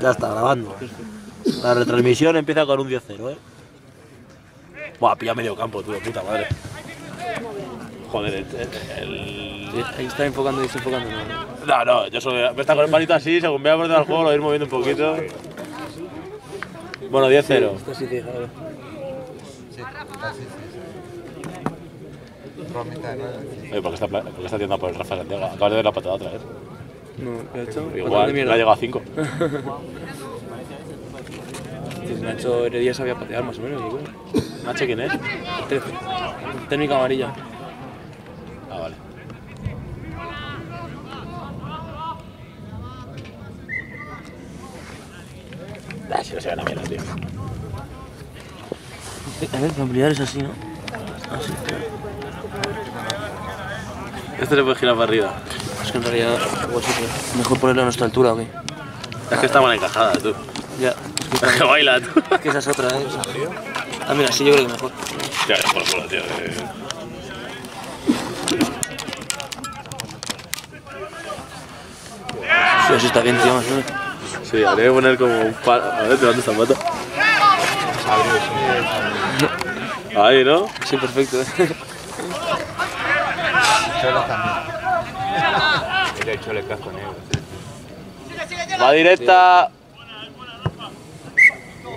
Ya está grabando. La retransmisión empieza con un 10-0, eh. Buah, pilla medio campo, tú, de puta madre. Joder, el. ahí está enfocando y desenfocando. ¿no? No, no, yo solo. Me está con el palito así, según vea por del juego, lo voy a ir moviendo un poquito. Bueno, 10-0. Está así fijado. Sí, casi sí. sí. Romita de nueve. Oye, ¿por qué está, por qué está tirando por el Rafa Santiago? Acabas de ver la patada otra vez. No, ¿qué ha hecho? Igual, ha llegado a 5. Pues Nacho Heredia sabía patear más o menos, creo. ¿Nacho quién es? 13. Técnica amarilla. Ah, vale. Ah, si no se gana mierda, tío. A ver, ampliar es así, ¿no? Así, Este le puede girar para arriba. Es que en realidad, igual sí, pero mejor ponerlo a nuestra altura, ¿o qué? Es que está mal encajada, tú. Ya. Es que baila, tú. Es que esa es otra, ¿eh? Ah, mira, sí, yo creo que mejor. Ya, por culo, tío. eh. Sí, así está bien, tío, más o menos. Sí, habría que poner como un par. A ver, te mando esta pata. Ahí, ¿no? Sí, perfecto, ¿eh? Cholos también. Le he hecho el casco negro. Va directa.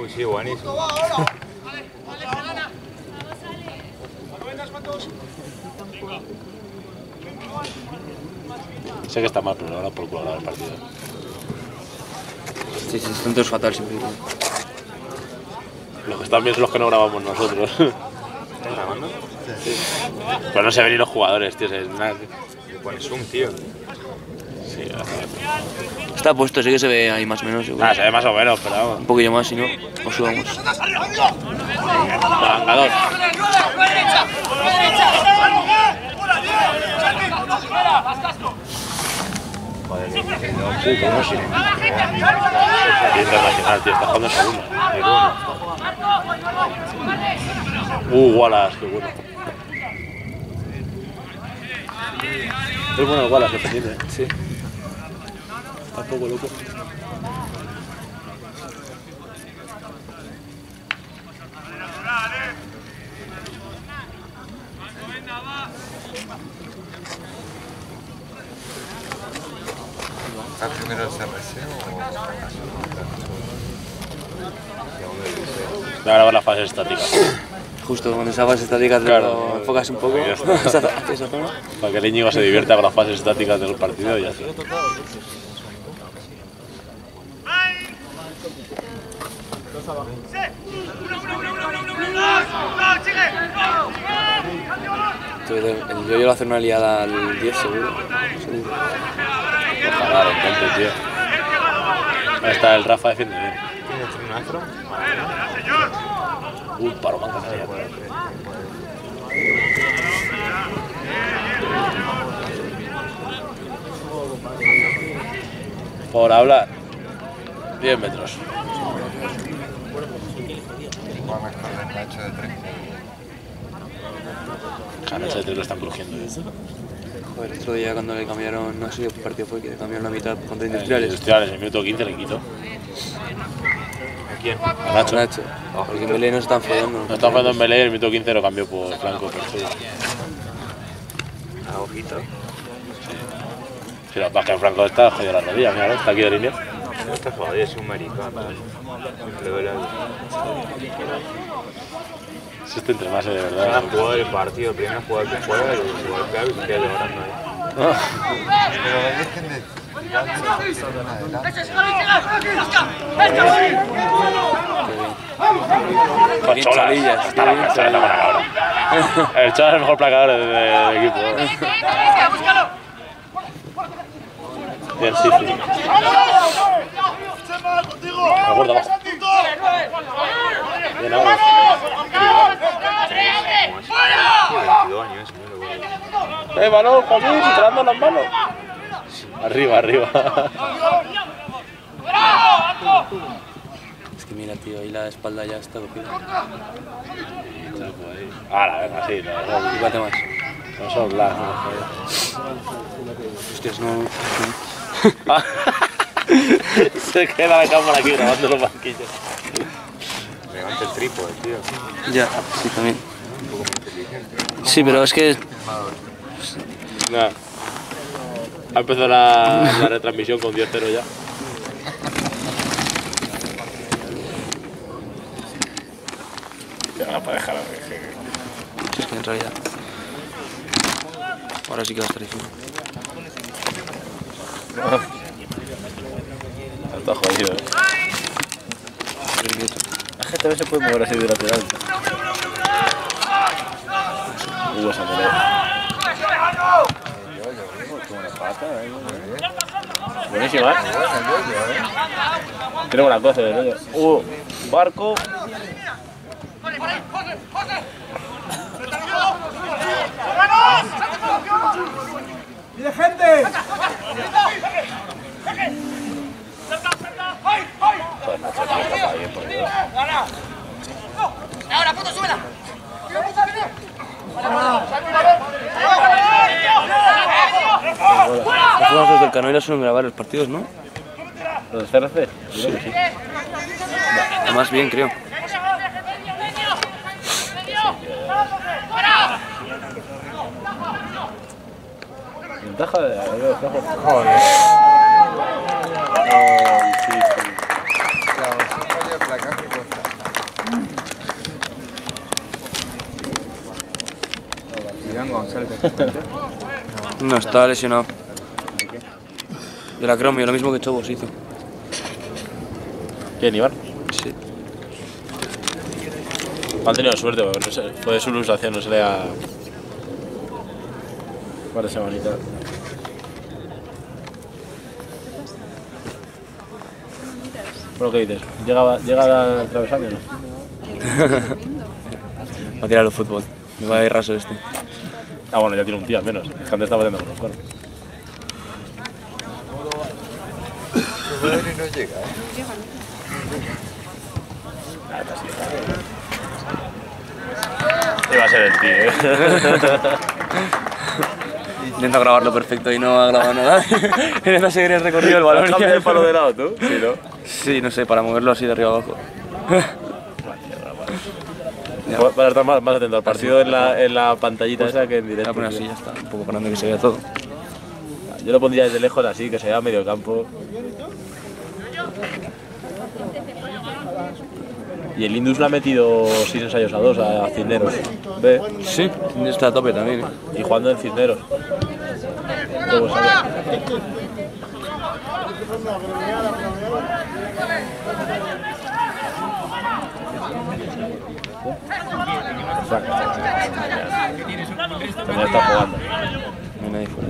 Uy, sí, buenísimo. Sé que está mal, pero ahora por culo ahora el partido. Sí, sí, centro es fatal siempre. Los que están bien son los que no grabamos nosotros. ¿Estás grabando? Pero no se ven ni los jugadores, tío. Le pones zoom, tío. Sí, está. Puesto, sí que se ve ahí más o menos. Ah, se ve más o menos, pero vamos. Un poquillo más, si no, os Internacional, tío. Está jugando. El uno. Uh, Wallace, qué bueno. Es bueno el Wallace, defendiendo, eh. Sí. Está un poco loco. ¿Está primero el CRC o.? Voy a grabar las fases estáticas. Justo cuando esa fase estática te Claro. lo enfocas un poco. Ya está. esa, esa zona. Para que el Íñigo se divierta con las fases estáticas del partido y ya El yo lo hacer una liada al 10 seguro. Sí. Ojalá, lo tío. Ahí está el Rafa defiende bien. ¿Tiene un astro? Uh, paro manca Por hablar. 10 metros. El Nacho de 3. Caras de tres lo están crujiendo. ¿eh? Joder, el otro día cuando le cambiaron, no sé qué partido fue, que le cambiaron la mitad contra Industriales. industriales. Industriales, en el minuto 15 le quitó. ¿A quién? A Nacho. Nacho. Porque en Belén nos están follando. No está jugando en Belén, el minuto 15 lo cambió por Franco. Por sí. A ojito. Si la pasa que Franco está jodido la rodilla, mira, está aquí de línea. No está jodido, es un maricón. Si este entre más, eh, de verdad. jugador del partido, el primer jugador que juega, y se queda llorando ahí. Pero dejen de. Con cholillas, Está la está la. El Cholas es el mejor placador del, equipo. Sí, sí. La guarda abajo. Bien, ahora. Tiene 22 años, ese, no lo ¡Eh, balón, Joaquín! ¡Tirando las manos! Arriba, arriba. Es que mira, tío, ahí la espalda ya está cogida. Ahora, venga, sí. Y bate más. no son blancos. Hostias, no. Se queda la cámara aquí grabando los banquillos. Levanta el trípode, tío. Ya, sí, también. Sí, pero es que Nada. Ha empezado la, la retransmisión con 10-0 ya. Ya, para dejar Sí, es que en realidad. Ahora sí que va a estar difícil. Está jodido. eh. La gente a veces puede mover así de lateral. Buenísima, ¿eh? Tiene buena cosa, de verdad. Hugo, Barco. Los jugadores del Canoira suelen grabar los partidos, ¿no? ¿Los CRC? Que sí. Más bien, creo. Ventaja de de- Joder. Ay, sí, sí. Claro, si no está lesionado. De la cromio, lo mismo que Chobos hizo. ¿Quién, Iván? Sí. Han tenido suerte, porque fue su ilustración, no se le ha. Un par de semanitas. Bueno, ¿qué dices? ¿Llega, llega al travesaño o no? Va a tirar el fútbol. Me va a ir raso este. Ah, bueno, ya tiene un tío al menos. Es que antes estaba batiendo con los cuernos. No llega, ¿eh? Iba a ser el tío, ¿eh? Intenta grabarlo perfecto y no ha grabado nada. Intenta seguir el recorrido del balón. ¿Has cambiado el palo de lado tú? Sí, ¿no? Sí, no sé, para moverlo así de arriba abajo. Para estar más, más atento al partido en la, en la pantallita esa que en Voy directo. a poner tío. así, ya está. Un poco grande que se vea todo. Yo lo pondría desde lejos así, que se vea medio campo. Y el Indus le ha metido 6 ensayos a 2 a Cisneros. Ve, Sí, está a tope también. ¿eh? y jugando en Cisneros. Sale. También está jugando. No hay nadie fuera.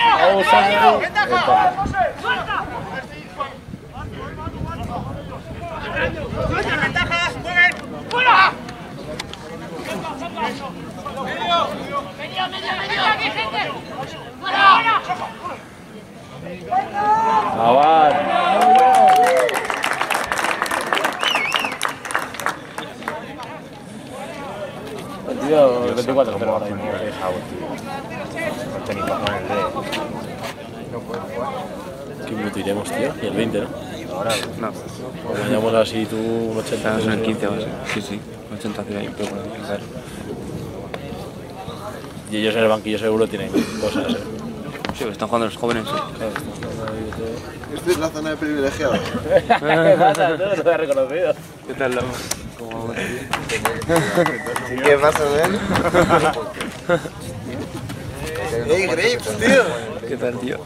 Vamos, Sandro. Avanza. Tío, el 24 0 ahora mismo. No tenía ni cojones de... ¿Qué minuto iremos, tío? Y el 20, ¿no? Ahora, No, Pues vayamos así tú un 80. estamos en el tú, 15 ¿no? o así. Sí, sí. 80 hacia ahí, pero por ahí. a ver. Y ellos en el banquillo seguro tienen cosas, ¿eh? Sí, pero están jugando los jóvenes. ¿eh? Esta es la zona de privilegiados. ¿Qué pasa? No lo he reconocido. ¿Qué tal, Lama? ¿Qué pasa, ven? ¡Ey, Grapes, tío! ¿Qué tal, tío?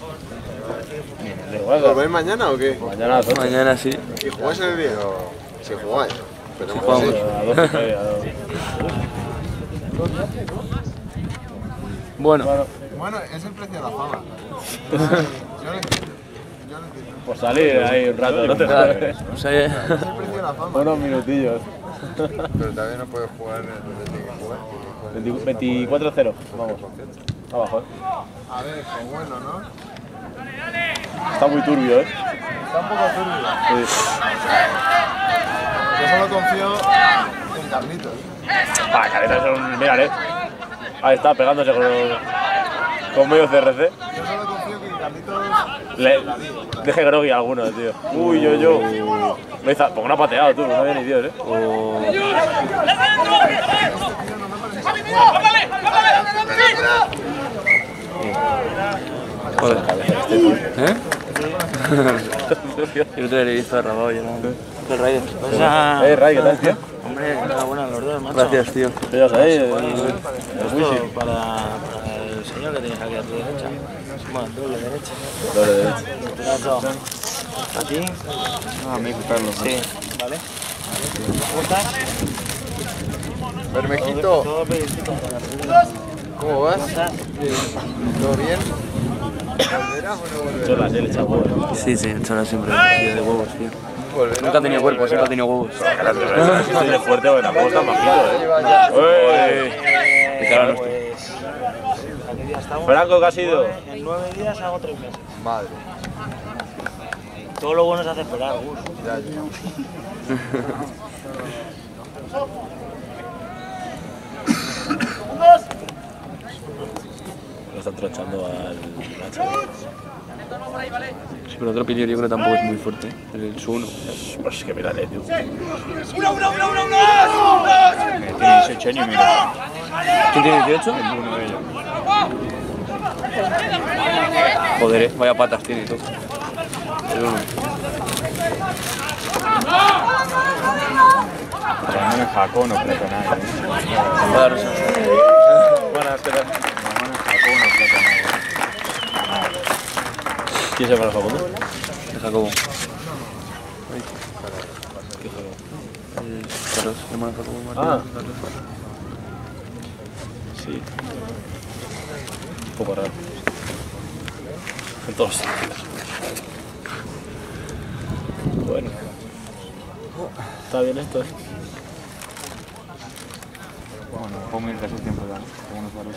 ¿Lo veis mañana o qué? Mañana a las 8. Mañana sí. ¿Y jugáis el día? Si jugáis. Jugamos. que sí. A las 12 y media, a las- Bueno, Bueno, es el precio de la fama. Yo lo entiendo. Yo lo entiendo. Por salir ahí un rato, no te o sea, Es el precio de la fama. Unos minutillos. Pero también no puedes jugar en donde tiene que jugar. 24-0. Vamos. Abajo, eh. A ver, qué bueno, ¿no? Está muy turbio, eh. Está un poco turbio. Yo solo confío en Carlitos. Ah, Caleta es un. Mírale. Ahí está, pegándose con, con medio CRC. Yo solo Carlitos. Le, deje groggy a alguno, tío. Uy, yo, yo. Me porque no ha pateado, tú, no había ni Dios, eh. joder. ¿Eh? Raider. Eh, Ray, ¿qué tal, tío? Hombre, enhorabuena a los dos, macho. Gracias, tío. El Esto Wisi. para, para el señor que tienes aquí a tu derecha. Bueno, doble derecha. Doble derecho. Brazo. ¿A ti? No, a mí, Carlos. Sí. ¿Vale? ¿Cómo estás? Bermejito. ¿cómo vas? ¿Todo bien? ¿Volverás o no volverás? Cholas, él echa huevo. Sí, sí, Chola siempre de huevos, tío. ¿Volverás Nunca ha tenido cuerpo, siempre ha tenido huevos. Estoy de fuerte porque tampoco está bajito, eh. ¡Uy! Los- Pues. Franco, ¿qué ha sido? En nueve días hago tres meses. Madre. Todo lo bueno se hace esperar, Gus. Ya, ya. Lo están tronchando al Nacho. Sí, pero otro pillo yo creo que tampoco es muy fuerte. ¿eh? El su uno. Pues que mírale, tío. Tiene 18 años, mira. ¿Quién tiene 18? Joder, eh, vaya patas tiene y todo. El uno. Hermano Jacón o Platonal. Rosa. Buenas, ¿qué tal? Hermano Jacón o Platonal. ¿Quién se llama el Facundo? De Jacobo. Ahí. El Carlos, hermano Jacobo Martín. Ah. Sí. Un poco raro. En todos sitios. Bueno. Está bien esto, eh. Bueno, pongo el caso tiempo ya. Tengo unos varios.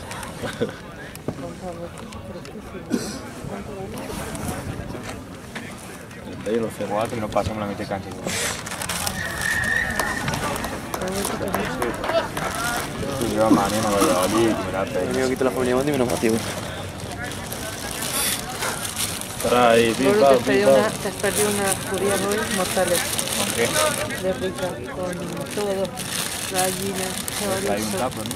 Ahí no sé. Igual que no pasamos la mitad de cancha. Yo voy a Valladolid y me la El mío quito la familia Mati y menos Mati, güey. Estará ahí, pim, Solo te pam. una, te has perdido unas judías hoy mortales ¿Con qué? de rica, con todo. Gallinas, Hay un chorizo, tapo, ¿no?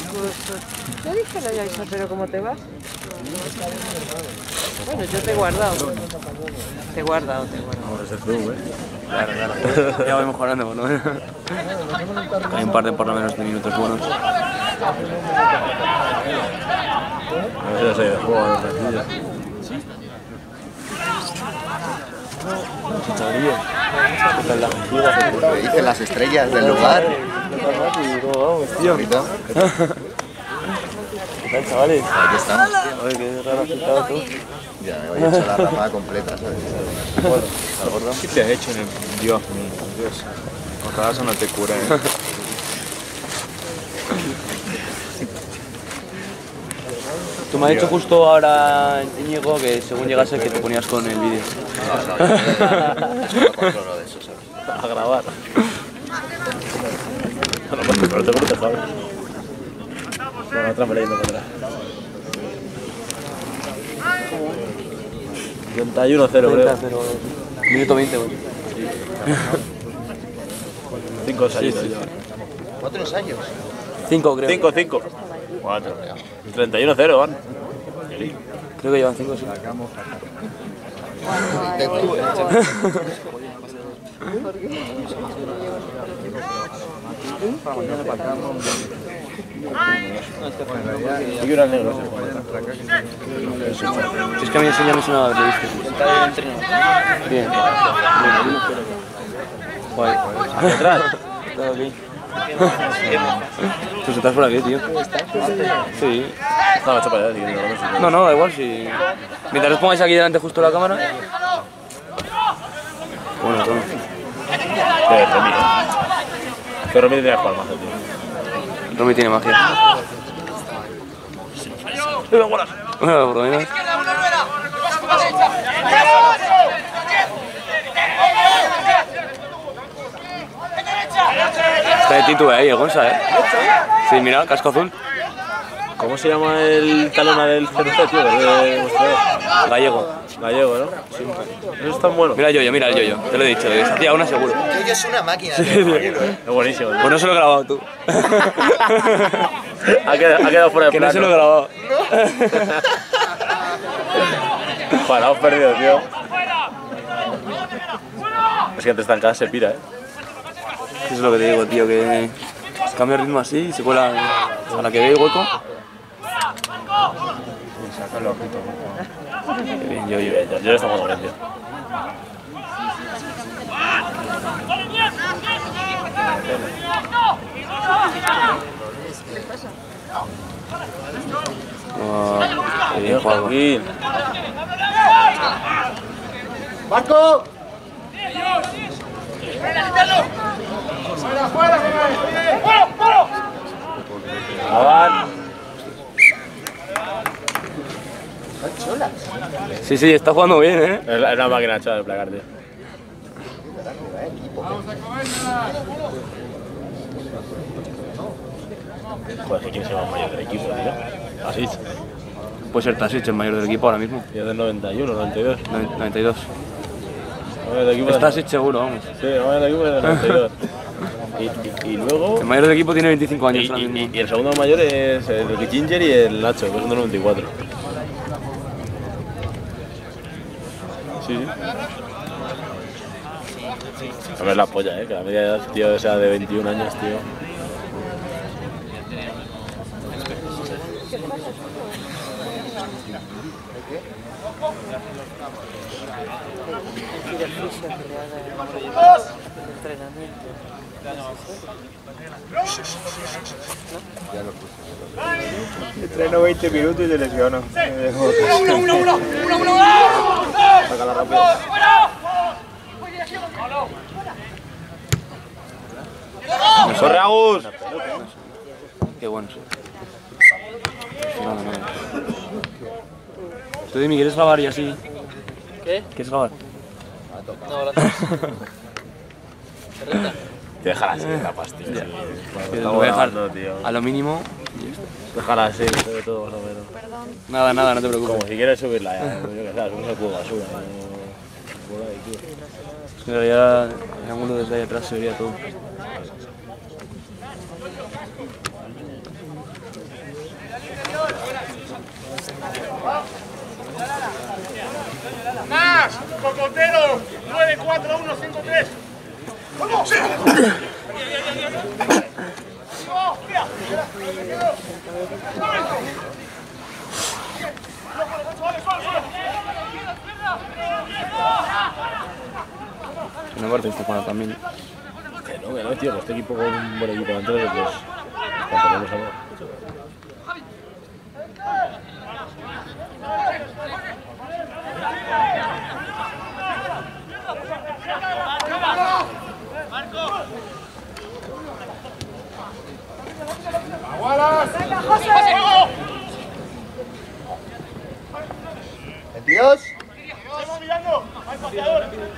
Yo dije la Yaisa, pero ¿cómo te vas? Bueno, yo te he guardado. Te he guardado, te he guardado. Ahora es el club, eh. Claro, claro. Ya voy mejorando, por lo menos. Hay un par de por lo menos de minutos buenos. A ver si se de juego a los Me dicen las estrellas del lugar. Tío. ¿Qué tal, chavales? Aquí estamos. Oye, qué raro has tú. Ya me voy a echar la rapada completa, ¿sabes? ¿Qué te has hecho en el... Dios mío, Dios. Ojalá eso no te cure. ¿eh? Tú me has dicho justo ahora, Íñigo, que según llegase que te ponías con el vídeo. No controlo de eso, ¿sabes? A grabar. No, no, pero te preguntes, Javi. Bueno, otra me para atrás. 31-0, creo. Minuto 20, güey. 5 ensayos. ¿Cuatro ensayos? 5 creo. 5, 5. 4. 31-0 van. Creo que llevan 5, sí. Es que a mí eso ya me suena de. Bien. Todo bien. Pues estás por aquí, tío. Sí. No, para allá, quieres, no, No, da igual si. Mientras os pongáis aquí delante justo la cámara. Bueno, toma. Eh, Romy, eh. Que Romy tiene más, tío. Romy tiene magia. Bueno, por lo menos. Está de titube ahí, Gonza, eh. Sí, mira, casco azul. ¿Cómo se llama el talona del CRC, tío? De Gallego. gallego, ¿no? Sí. Eso es tan bueno. Mira el yoyo, mira el yoyo. Te lo he dicho, que se hacía una seguro. Yo es una máquina. Es buenísimo, tío. Pues no se lo he grabado tú. Ha quedado, ha quedado fuera de que no plano. se lo he grabado. Joder, hemos perdido, tío. Es que antes tan casa se pira, ¿eh? Eso es lo que te digo, tío, que cambia el ritmo así y se cuela a la que ve hueco. Qué bien, yo, yo. Yo, yo estamos bien, tío. Ah, qué bien jugado. ¡Marco! Avan. Sí, sí, está jugando bien, ¿eh? Es la- es una máquina hecha de placar, tío. Joder, ¿quién se llama mayor del equipo, tío? Así. Puede ser Tasic el mayor del equipo ahora mismo. Y es del 91, 92. Noven- 92. El mayor del equipo Es es Tasic seguro, vamos. Sí, el mayor del equipo es del 92. Y, y, y luego... El mayor del equipo tiene 25 años Y, el segundo mayor es el Ginger y el Nacho, que son del 94. Sí, sí. La polla, eh, que la media edad, tío, sea de 21 años, tío. Entreno 20 minutos y te lesiono. ¡Corre, Agus! Qué bueno. Tú dime, ¿quieres grabar y así? ¿Qué? ¿Quieres grabar? No, así, capaz, tío. sí. Lo voy a dejar a lo mínimo. Déjala así, sobre todo, más o menos. Nada, nada, no te preocupes. Como si quieres subirla ya, yo que que en realidad el ángulo desde ahí atrás se vería todo. Más, Cocotero, 94153. Una parte está para también. Que no, que tío, este equipo con un buen equipo antes de los. ¡En Dios! ¡Estamos mirando! ¡Ay, paseador! 22.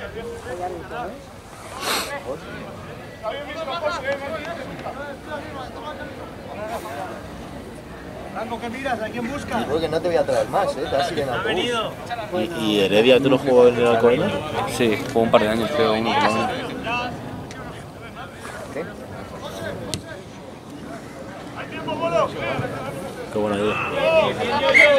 Franco, ¿qué miras? ¿A quién buscas? Creo que no te voy a traer más, ¿eh? Te vas a ir en autobús. ¿Y, ¿Y Heredia tú lo jugó en el Alcoena? Sí, jugó un par de años, creo, uno. Uno. Buena idea.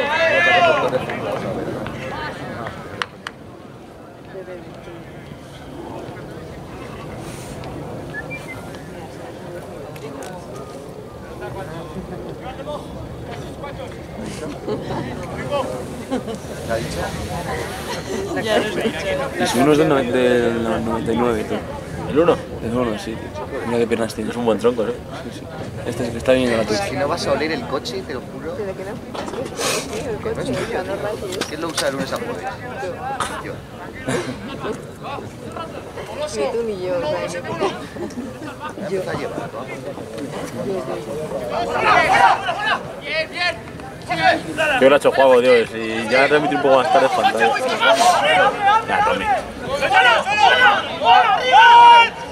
Y su uno es del, noven- del 99, tío. ¿El 1? Es uno, sí, tío. Mira qué piernas tiene. Es un buen tronco, ¿eh? Este es el que está viniendo la Es Twitch. que no vas a oler el coche, te lo juro. ¿Quién lo usa de lunes a jueves? Yo. Ni tú ni yo, o sea, Ya empieza a llevar, ¿no? Qué hora ha hecho juego, Dios. Y ya remitir un poco más tarde pantalla. Ya, Tommy.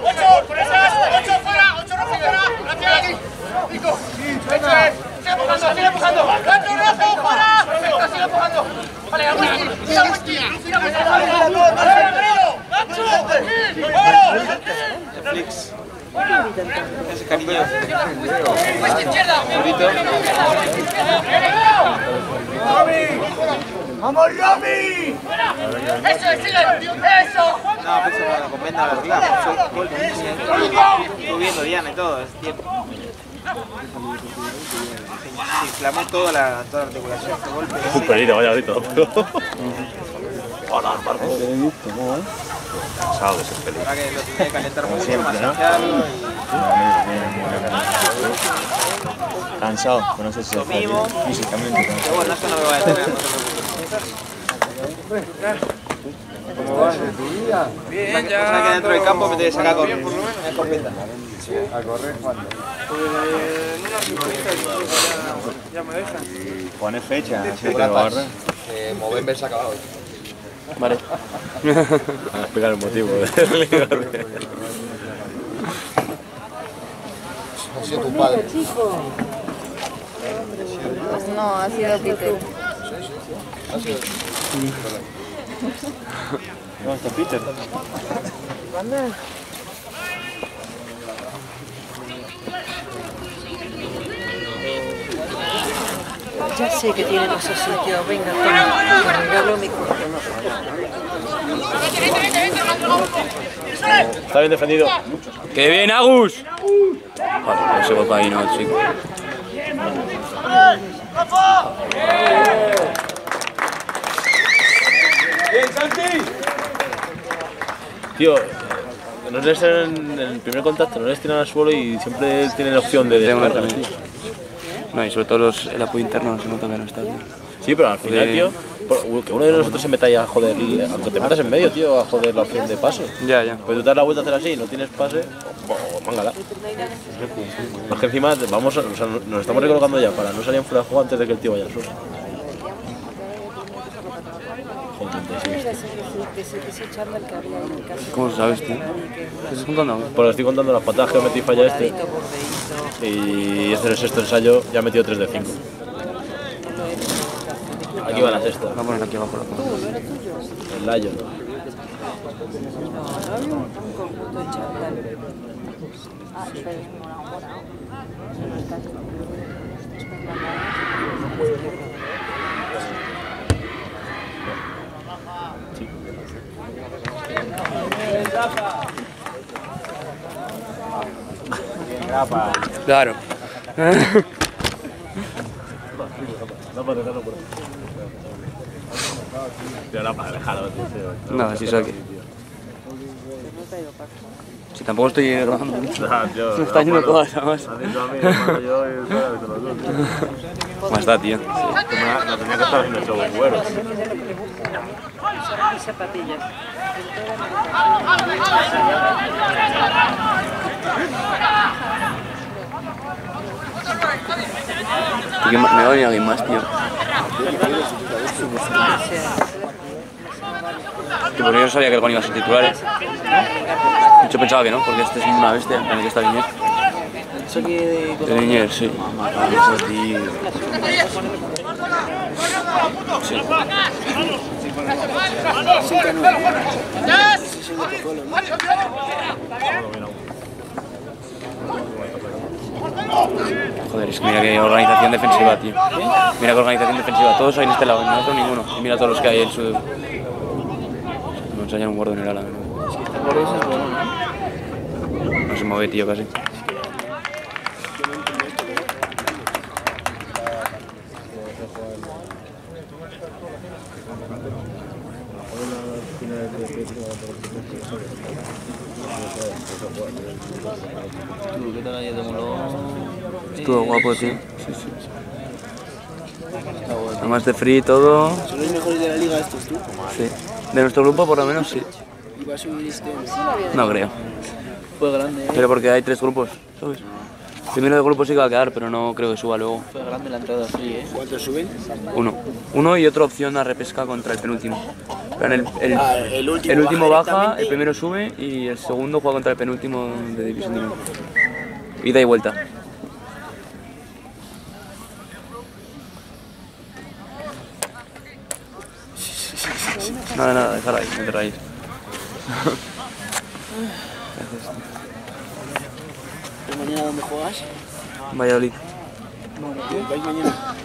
¡Ocho! ¡Presas! ¡Ocho fuera! ¡Ocho rojo fuera! ¡Gracias! ¡Nico! ¡Eso es! ¡Sigue empujando! ¡Sigue empujando! ¡Ocho rojo fuera! ¡Perfecto! ¡Sigue empujando! ¡Vale, vamos aquí! ¡Eso es! ¡Sigue! ¡Eso! No, pues eso con venda verla, soy golpe, estoy viendo Diana y todo, es tiempo. Se inflamó toda la, toda la articulación, este golpe. Un pelito, vaya ahorita. Hola, Marco. Cansado de ser feliz. Ahora que lo tenía que calentar mucho, siempre, ¿no? masajearlo Cansado, pero no sé si Lo está mismo. físicamente. Pero bueno, eso no me va a detener, no te preocupes. Bien, O sea que dentro del campo me tengo que sacar con una escopeta. A correr cuando. Y pone fecha, así que lo agarra. Eh, Movember se ha acabado. Vale. A explicar el motivo lío. Ha sido tu padre. Pues no, ha sido Peter. ¿Dónde está Peter? Ya sé que tienen esos sitios. Venga, toma. Regalo mi cuerpo. Está bien defendido. ¡Qué bien, Agus! Ese ahí no, chico. Tío, no les en el primer contacto, no les tiran al suelo y siempre tienen la opción de descargar. No, y sobre todo los, el apoyo interno se nota que no está, tío. Sí, pero al final, tío, por- que uno de nosotros se meta ahí a joder, aunque te metas en medio, tío, a joder la opción de pase. Ya, ya. Pues tú te das la vuelta a hacer así y no tienes pase, pues mángala. Pues que encima vamos, a- o sea, nos estamos recolocando ya para no salir en fuera de juego antes de que el tío vaya al suelo. Joder, 36. ¿Cómo lo sabes, tío? ¿Qué estás contando? Pues estoy contando las patadas que metí falla este y este es el sexto ensayo, ya ha metido 3 de 5. Aquí va la sexta, Voy a poner aquí abajo la el Layo. Claro. No para dejarlo por Tío, no para dejarlo, tío. Nada, si saque. Si tampoco estoy grabando mucho. Nah, tío, Me está yendo no, todas, además. Y. ¿Cómo está, tío? No no tenía que estar haciendo show en güero. Mis zapatillas. Me va a venir alguien más, tío. Que porque yo no sabía que el Juan iba a ser titulares. De hecho pensaba que no, porque este es una bestia, en el que está Liniers. De Liniers, sí. Ese tío. Sí. Joder, es que mira qué organización defensiva, tío. Mira qué organización defensiva. Todos ahí en este lado, el otro ninguno. Y mira todos los que hay en su... No enseñan un gordo en el ala. ¿no? No se mueve, tío, casi. Estuvo guapo, tío. Sí, sí. Además de free y todo. Son los mejores de la liga estos, tú. Sí. De nuestro grupo por lo menos sí. Y va a subir este. No creo. Fue grande, ¿eh? Pero porque hay tres grupos, ¿sabes? Primero de grupo sí que va a quedar, pero no creo que suba luego. Fue grande la entrada free, ¿eh? ¿Cuántos suben? Uno. Uno y otra opción a repesca contra el penúltimo. Pero en el, el, Ah, el último el último baja el primero sube y el segundo juega contra el penúltimo de división de. Ida y vuelta. Nada, nada, dejar ahí, no te rayes. ¿Y mañana dónde juegas? Valladolid. ¿Vais mañana?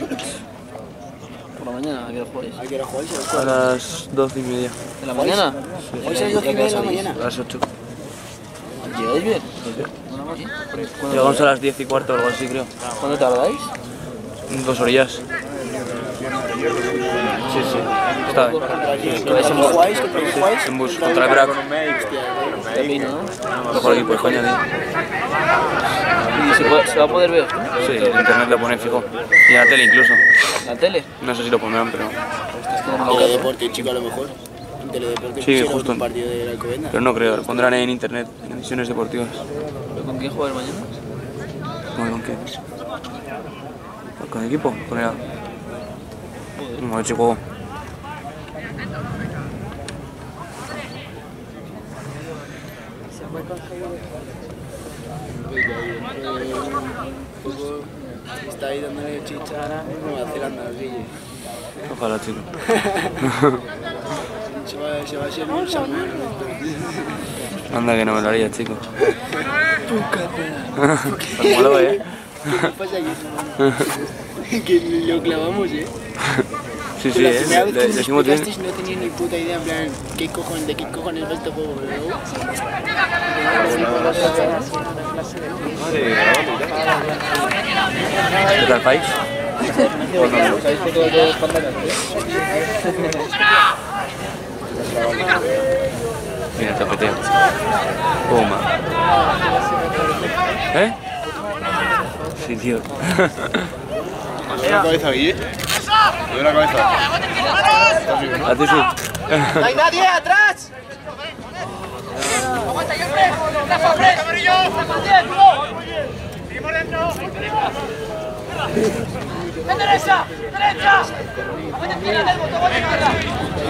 Por la mañana, ¿a qué hora jugáis? ¿A qué hora jugáis? A las doce y media. ¿De la mañana? ¿Jugáis a las doce y media de la mañana? A las ocho. ¿Llegáis bien? Llegamos a las diez y cuarto o algo así, creo. ¿Cuándo tardáis? Dos orillas. Sí, sí. Está bien. ¿Contra quién jugáis? ¿Contra quién jugáis? En bus contra el Brac. Está bien, ¿no? Mejor equipo de España, tío. ¿Y se, puede- se va a poder ver? Sí, en internet lo pone fijo. Y en la tele incluso. ¿La tele? No sé si lo pondrán, pero. Teledeporte, chico, a lo mejor. En Teledeporte Sí, justo. un partido de la Alcobendas. Pero no creo, lo pondrán en internet, en emisiones deportivas. ¿Pero ¿Con quién jugáis mañana? ¿Cómo con qué? ¿Con equipo? Con el. No, chico. Está ahí dándole chicha ahora mismo a Zelanda, al Guille. Ojalá, chico. Se va, a ser un. Anda que no me lo haría, chico. Lo ve, ¿eh? ¿Qué pasa aquí? que lo clavamos, ¿eh? Sí, sí, la ¿eh? primera vez Le- que me decimos bien. no tenía ni puta idea, en plan, ¿qué cojones, ¿de qué cojones va este juego? ¿Qué tal, país? Mira, tapeteo. Toma. ¿Eh? Sí, tío. la cabeza, Guille? ¿Te doy la cabeza? A ti sí. ¡No hay nadie atrás! ¡Aguanta, yo ¡Rafa, Fred! ¡Camarillo! ¡Seguimos dentro! ¡Ven derecha! ¡Derecha! ¡Aguanta, tira del botón, aguanta, izquierda!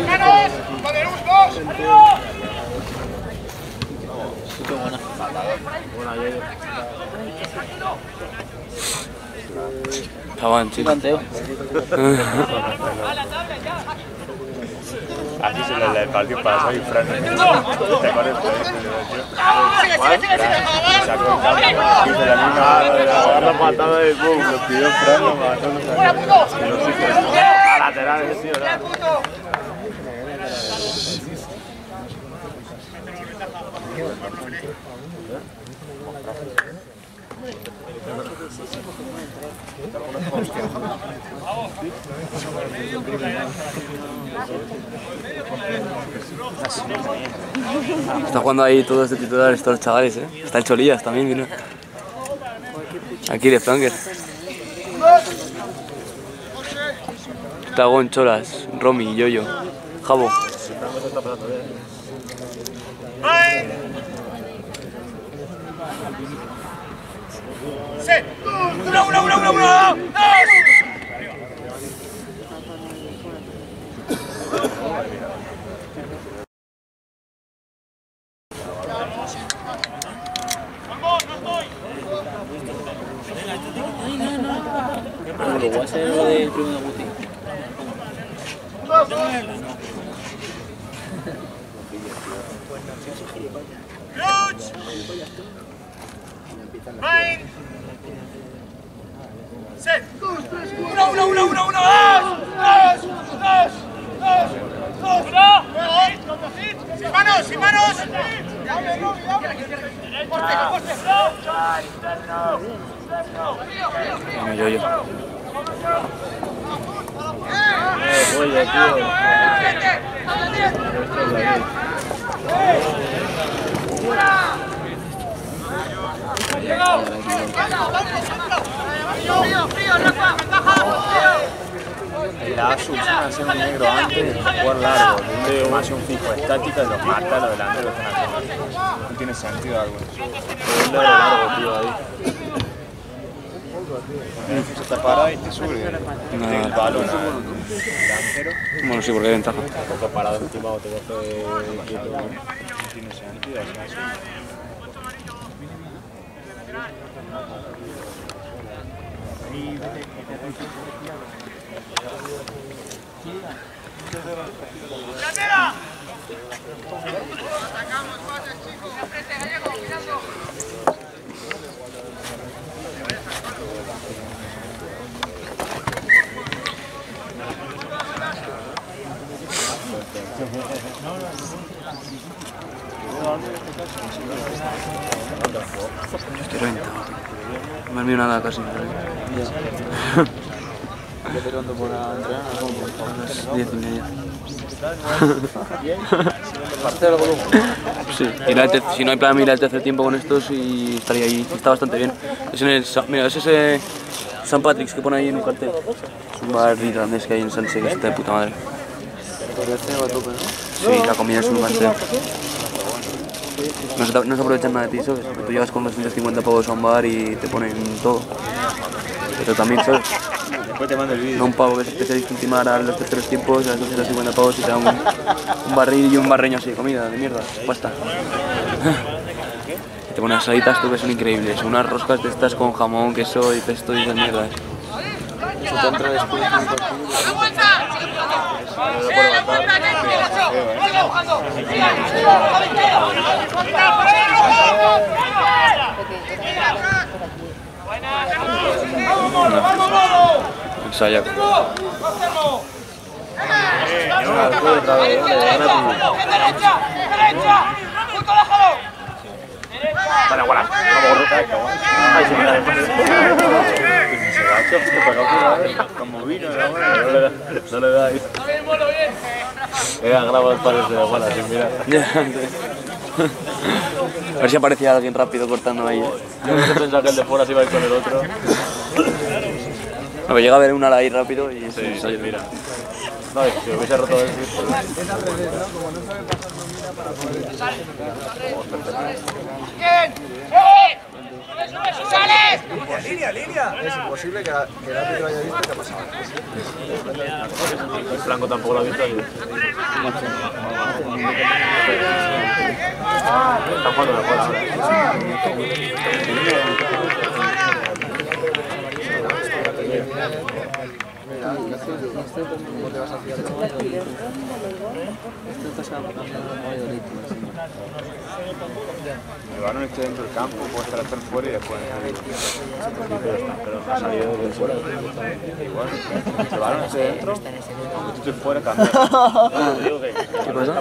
¡Manos! ¡Poderus, dos! ¡Arriba! Estaban, chico. Así se le el partido para salir freno. Te conecto, ¡Sigue, sigue, sigue! sigue! Dice la misma, agarra la patada y boom, lo pidió freno, mató los hizo a laterales, tío. Está jugando ahí todos de titulares, todos los chavales, ¿eh? Está el Cholillas también, mira. Aquí de flanker. Tagón, Cholas, Romy, Yoyo, Jabo. ¡Sí! ¡Uno, uno, uno, uno, uno! ¡Dos! Luego va a ser lo del primo de Guti. ¡Luch! ¡Main! ¡Sí! ¡Uno, uno, uno, uno, uno! ¡Dos! ¡Dos! ¡Dos! ¡Dos! ¡Dos! ¡Sin manos! ¡Sin manos! Bueno, Yoyo. ¡Frío, frío, Rafa! ¡Baja! ¡Frío! La ASU usan hacer un negro antes de jugar largo, de una formación fijo, estática, y los mata, los delanteros están haciendo. No tiene sentido algo. Un largo, largo, tío, ahí. Se está parado y te sube el balón. Bueno, sí, porque hay ventaja. Tampoco parado encima o te coge quieto. No tiene sentido. Así, así. Estoy reventado. No me olvido nada casi. ¿Qué te cuento por entrenar? Unas diez y media. Parte del volumen. Sí, si no hay plan ir al tercer tiempo con estos y estaría ahí, está bastante bien. Es en el, Sa- mira, es ese San Patrick's que pone ahí en un cartel. Es un bar irlandés que hay en Sanse que está de puta madre. Sí, la comida es un mantel. No se, no se aprovechan nada de ti, ¿sabes? Tú llegas con 250 pavos a un bar y te ponen todo. Pero también, ¿sabes? Después te mando el vídeo. No un pavo que es especialista en timar a los terceros tiempos, a los 250 pavos y te da un, un barril y un barreño así de comida, de mierda, pasta. Te ponen asaditas tú que son increíbles, unas roscas de estas con jamón, queso y pesto y esas mierdas. Entra después de un partido. El Sayak. Bueno, bueno, vamos Ay, sí, otra vez, como vino, ¿no? No le da- no le da ahí. Era graba el pares de bola, sin mirar. A ver si aparecía alguien rápido cortando ahí. ¿eh? Yo hubiese pensado que el de fuera se iba a ir con el otro. A ver, llega a ver una ahí rápido y Sí, sí, mira. No, es que hubiese roto el ¡Bien! ¡Eh! ¡Sales! Línea, línea. Es imposible que, que el árbitro haya visto qué ha pasado. El Franco tampoco lo ha visto. Está jugando ahora. El balón esté dentro del campo, puede estar hasta fuera y después. Pero ha salido de fuera. Igual. Si el balón esté dentro, aunque tú estés fuera, que. ¿Qué pasa?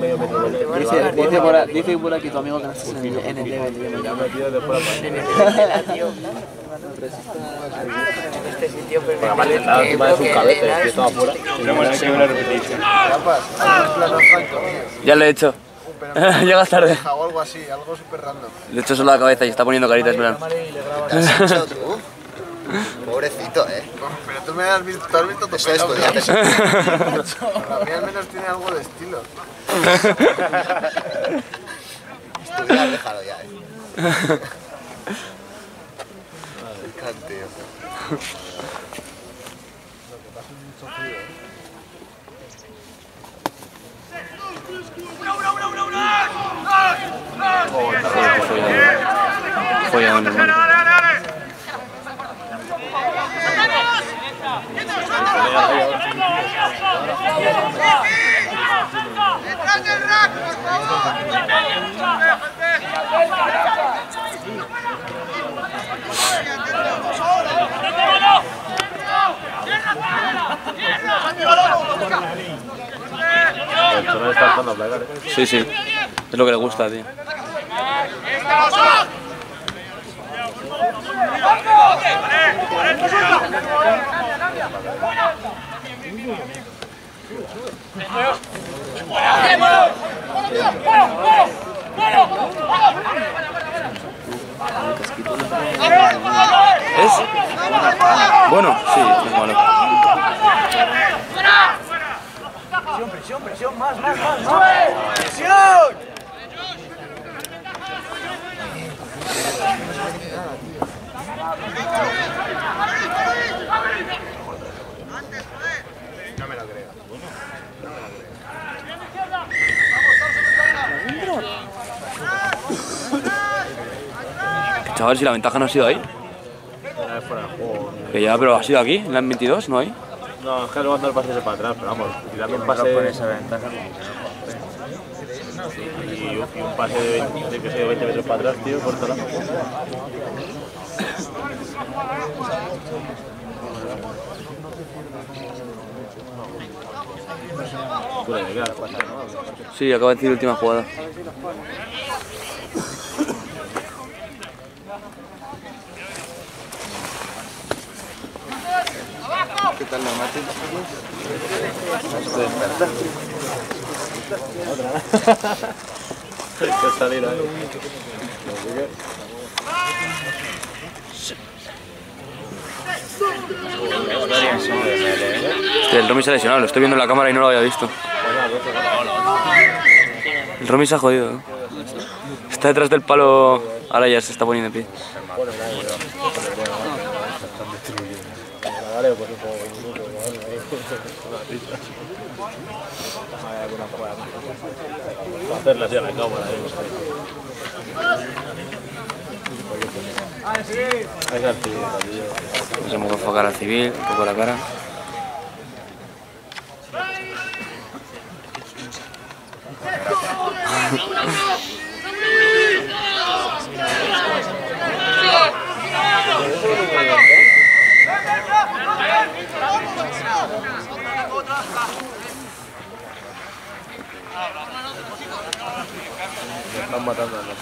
Medio Dice, por, a- dice por aquí tu amigo que no estás en, el level. Ya metido de fuera para Este sitio cabeza estaba fuera. Que repetición. Ya lo he hecho. Llegas tarde. O algo así, algo súper random. Le he hecho solo la cabeza y está poniendo caritas, verán. ¿Qué has hecho tú? Pobrecito, eh. Pero tú me has visto, tú has visto tu Eso estudiante. A mí al menos tiene algo de estilo. Estudiar, déjalo ya, eh. Can, tío. Follado, hermano. ¡Detrás del rack, por favor! El torneo está echando a plegar, eh. Sí, sí. Es lo que le gusta, tío. ¿Es? Bueno, sí, es malo. Presión, presión, presión, más, más, más. más. ¡Presión! Chaval, si la ventaja no ha sido ahí. Vez fuera de juego. Que ya, pero ha sido aquí, en la 22, ¿no hay? No, es que luego no el pase ese para atrás, pero vamos, tirando un pase. por esa ventaja. Y, y un pase de 20, de que sea de 20 metros para atrás, tío, pasa, ¿no? Sí, acaba de decir última jugada. ¿Qué tal la mate? Hay que salir ahí. El Romy se ha lesionado, lo estoy viendo en la cámara y no lo había visto. El Romy se ha jodido. ¿eh? Está detrás del palo, ahora ya se está poniendo de pie. Vale, pues un poco un minuto, ¿vale? Una pista. Hay alguna jugada más. Para hacerle así a la cámara, ¿eh? Que enfocar al civil, un poco la cara. Me están matando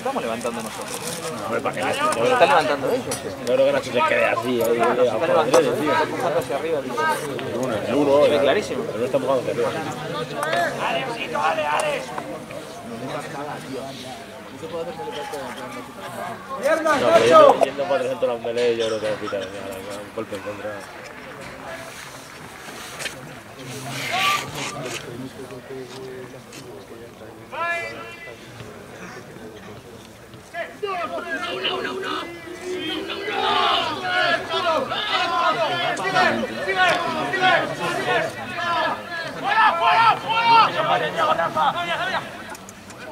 Estamos levantando nosotros. Hombre, para que Nacho... Lo están levantando ellos. Yo creo que Nacho se quede así, ahí, ahí, Están levantando. Están empujando hacia arriba. tío. El uno, el uno, Se ve clarísimo. El uno está empujando hacia arriba. ¡Piernas, No, pero Nacho! yendo, yendo para 300 la melee, yo creo que ahora, un golpe en contra. Nada. No ha sido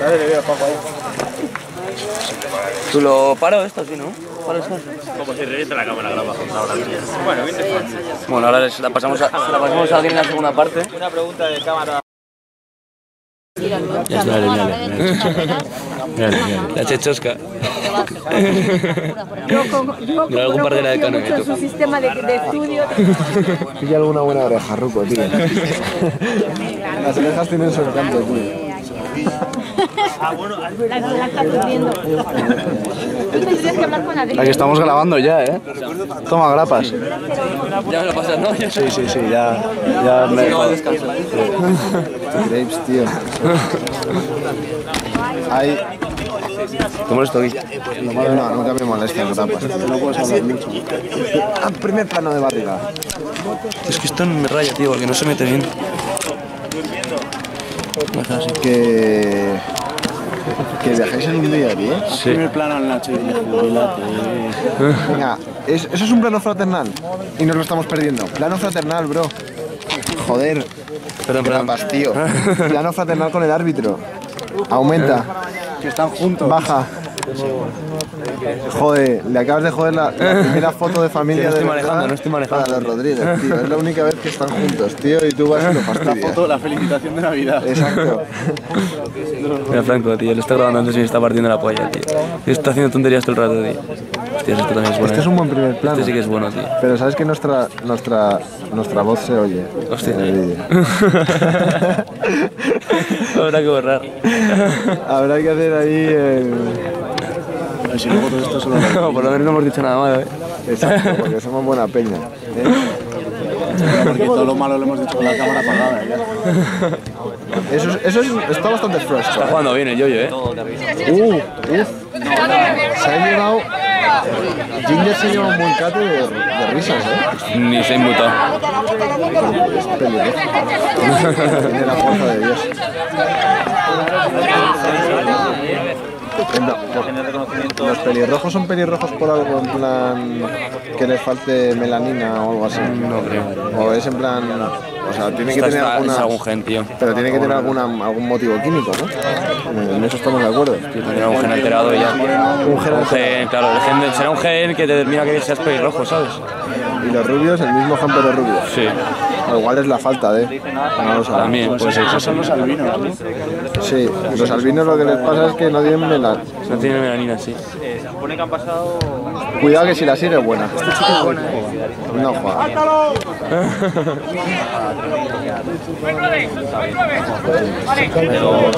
Dale, le veo a Paco ahí. ¿Tú lo paro esto, sí, no? Paro esto. Como si revienta la cámara graba ahora. Bueno, bien Bueno, ahora se la pasamos a, se la pasamos a alguien en la segunda parte. Una pregunta de cámara. Ya está, dale, dale. La chechosca. Yo, con, yo Mira, algún par de la de Cano, mucho su sistema de, de estudio. Pilla alguna buena oreja, Ruco, tío. Las orejas tienen su encanto, tío. Con Adrián. Aquí estamos grabando ya, ¿eh? Toma grapas. Ya me lo pasas, ¿no? Sí, sí, sí, ya. Ya me. No. Grapes, tío. Hay. ¿Te molesto aquí? No, nunca me molesta, no tapas. No puedes hablar mucho. Ah, primer plano de barriga. Es que esto me raya, tío, porque no se mete bien. Así que... Que viajáis en un día, tío. Sí. Primer plano al Nacho y dile jubilate. Venga, es- eso es un plano fraternal. Y nos lo estamos perdiendo. Plano fraternal, bro. Joder. Perdón, perdón. Tío. Plano fraternal con el árbitro. Aumenta. Que están juntos. Baja. Joder, le acabas de joder la, la primera foto de familia no estoy de manejando, no estoy manejando. Para los Rodríguez, tío. Es la única vez que están juntos, tío, y tú vas y lo La fastidias. foto, la felicitación de Navidad. Exacto. Mira, Franco, tío, le está grabando antes y me está partiendo la polla, tío. Está haciendo tonterías todo el rato, tío. Hostia, esto también es bueno. Este es un buen primer plano. Este sí que es bueno, tío. Pero sabes que nuestra, nuestra, nuestra voz se oye. Hostia. Habrá que borrar. Habrá que hacer ahí el... Si luego todo esto solo lo No, por lo menos no hemos dicho nada malo, eh. Exacto, porque somos buena peña. ¿eh? Porque todo lo malo lo hemos dicho con la cámara apagada. ¿eh? Eso, es- eso es- está bastante fresco. Está jugando bien el yoyo, eh. Uh, uf. Se ha llevado... Ginger se lleva un buen cate de, de risas, ¿eh? Ni se ha inmutado. Es peligroso. Tiene la fuerza de Dios. No, por- los pelirrojos son pelirrojos por algo en plan que les falte melanina o algo así. No creo. O es en plan, o sea, tiene que tener está- alguna, Es algún gen, tío. pero tiene que tener alguna, algún motivo químico, ¿no? En eso estamos de acuerdo. Tener un gen alterado y ya. Un gen Un gen, claro, el gen de- será un gen que determina que seas pelirrojo, ¿sabes? Y los rubios, el mismo gen pero rubio. Sí. O igual es la falta de. No lo sabemos. También, pues Esos son los albinos, ¿no? Sí, los albinos lo que les pasa es que no tienen melanina. No tiene melanina, sí. Se supone que han pasado. Cuidado que si la sigue es buena. No juega.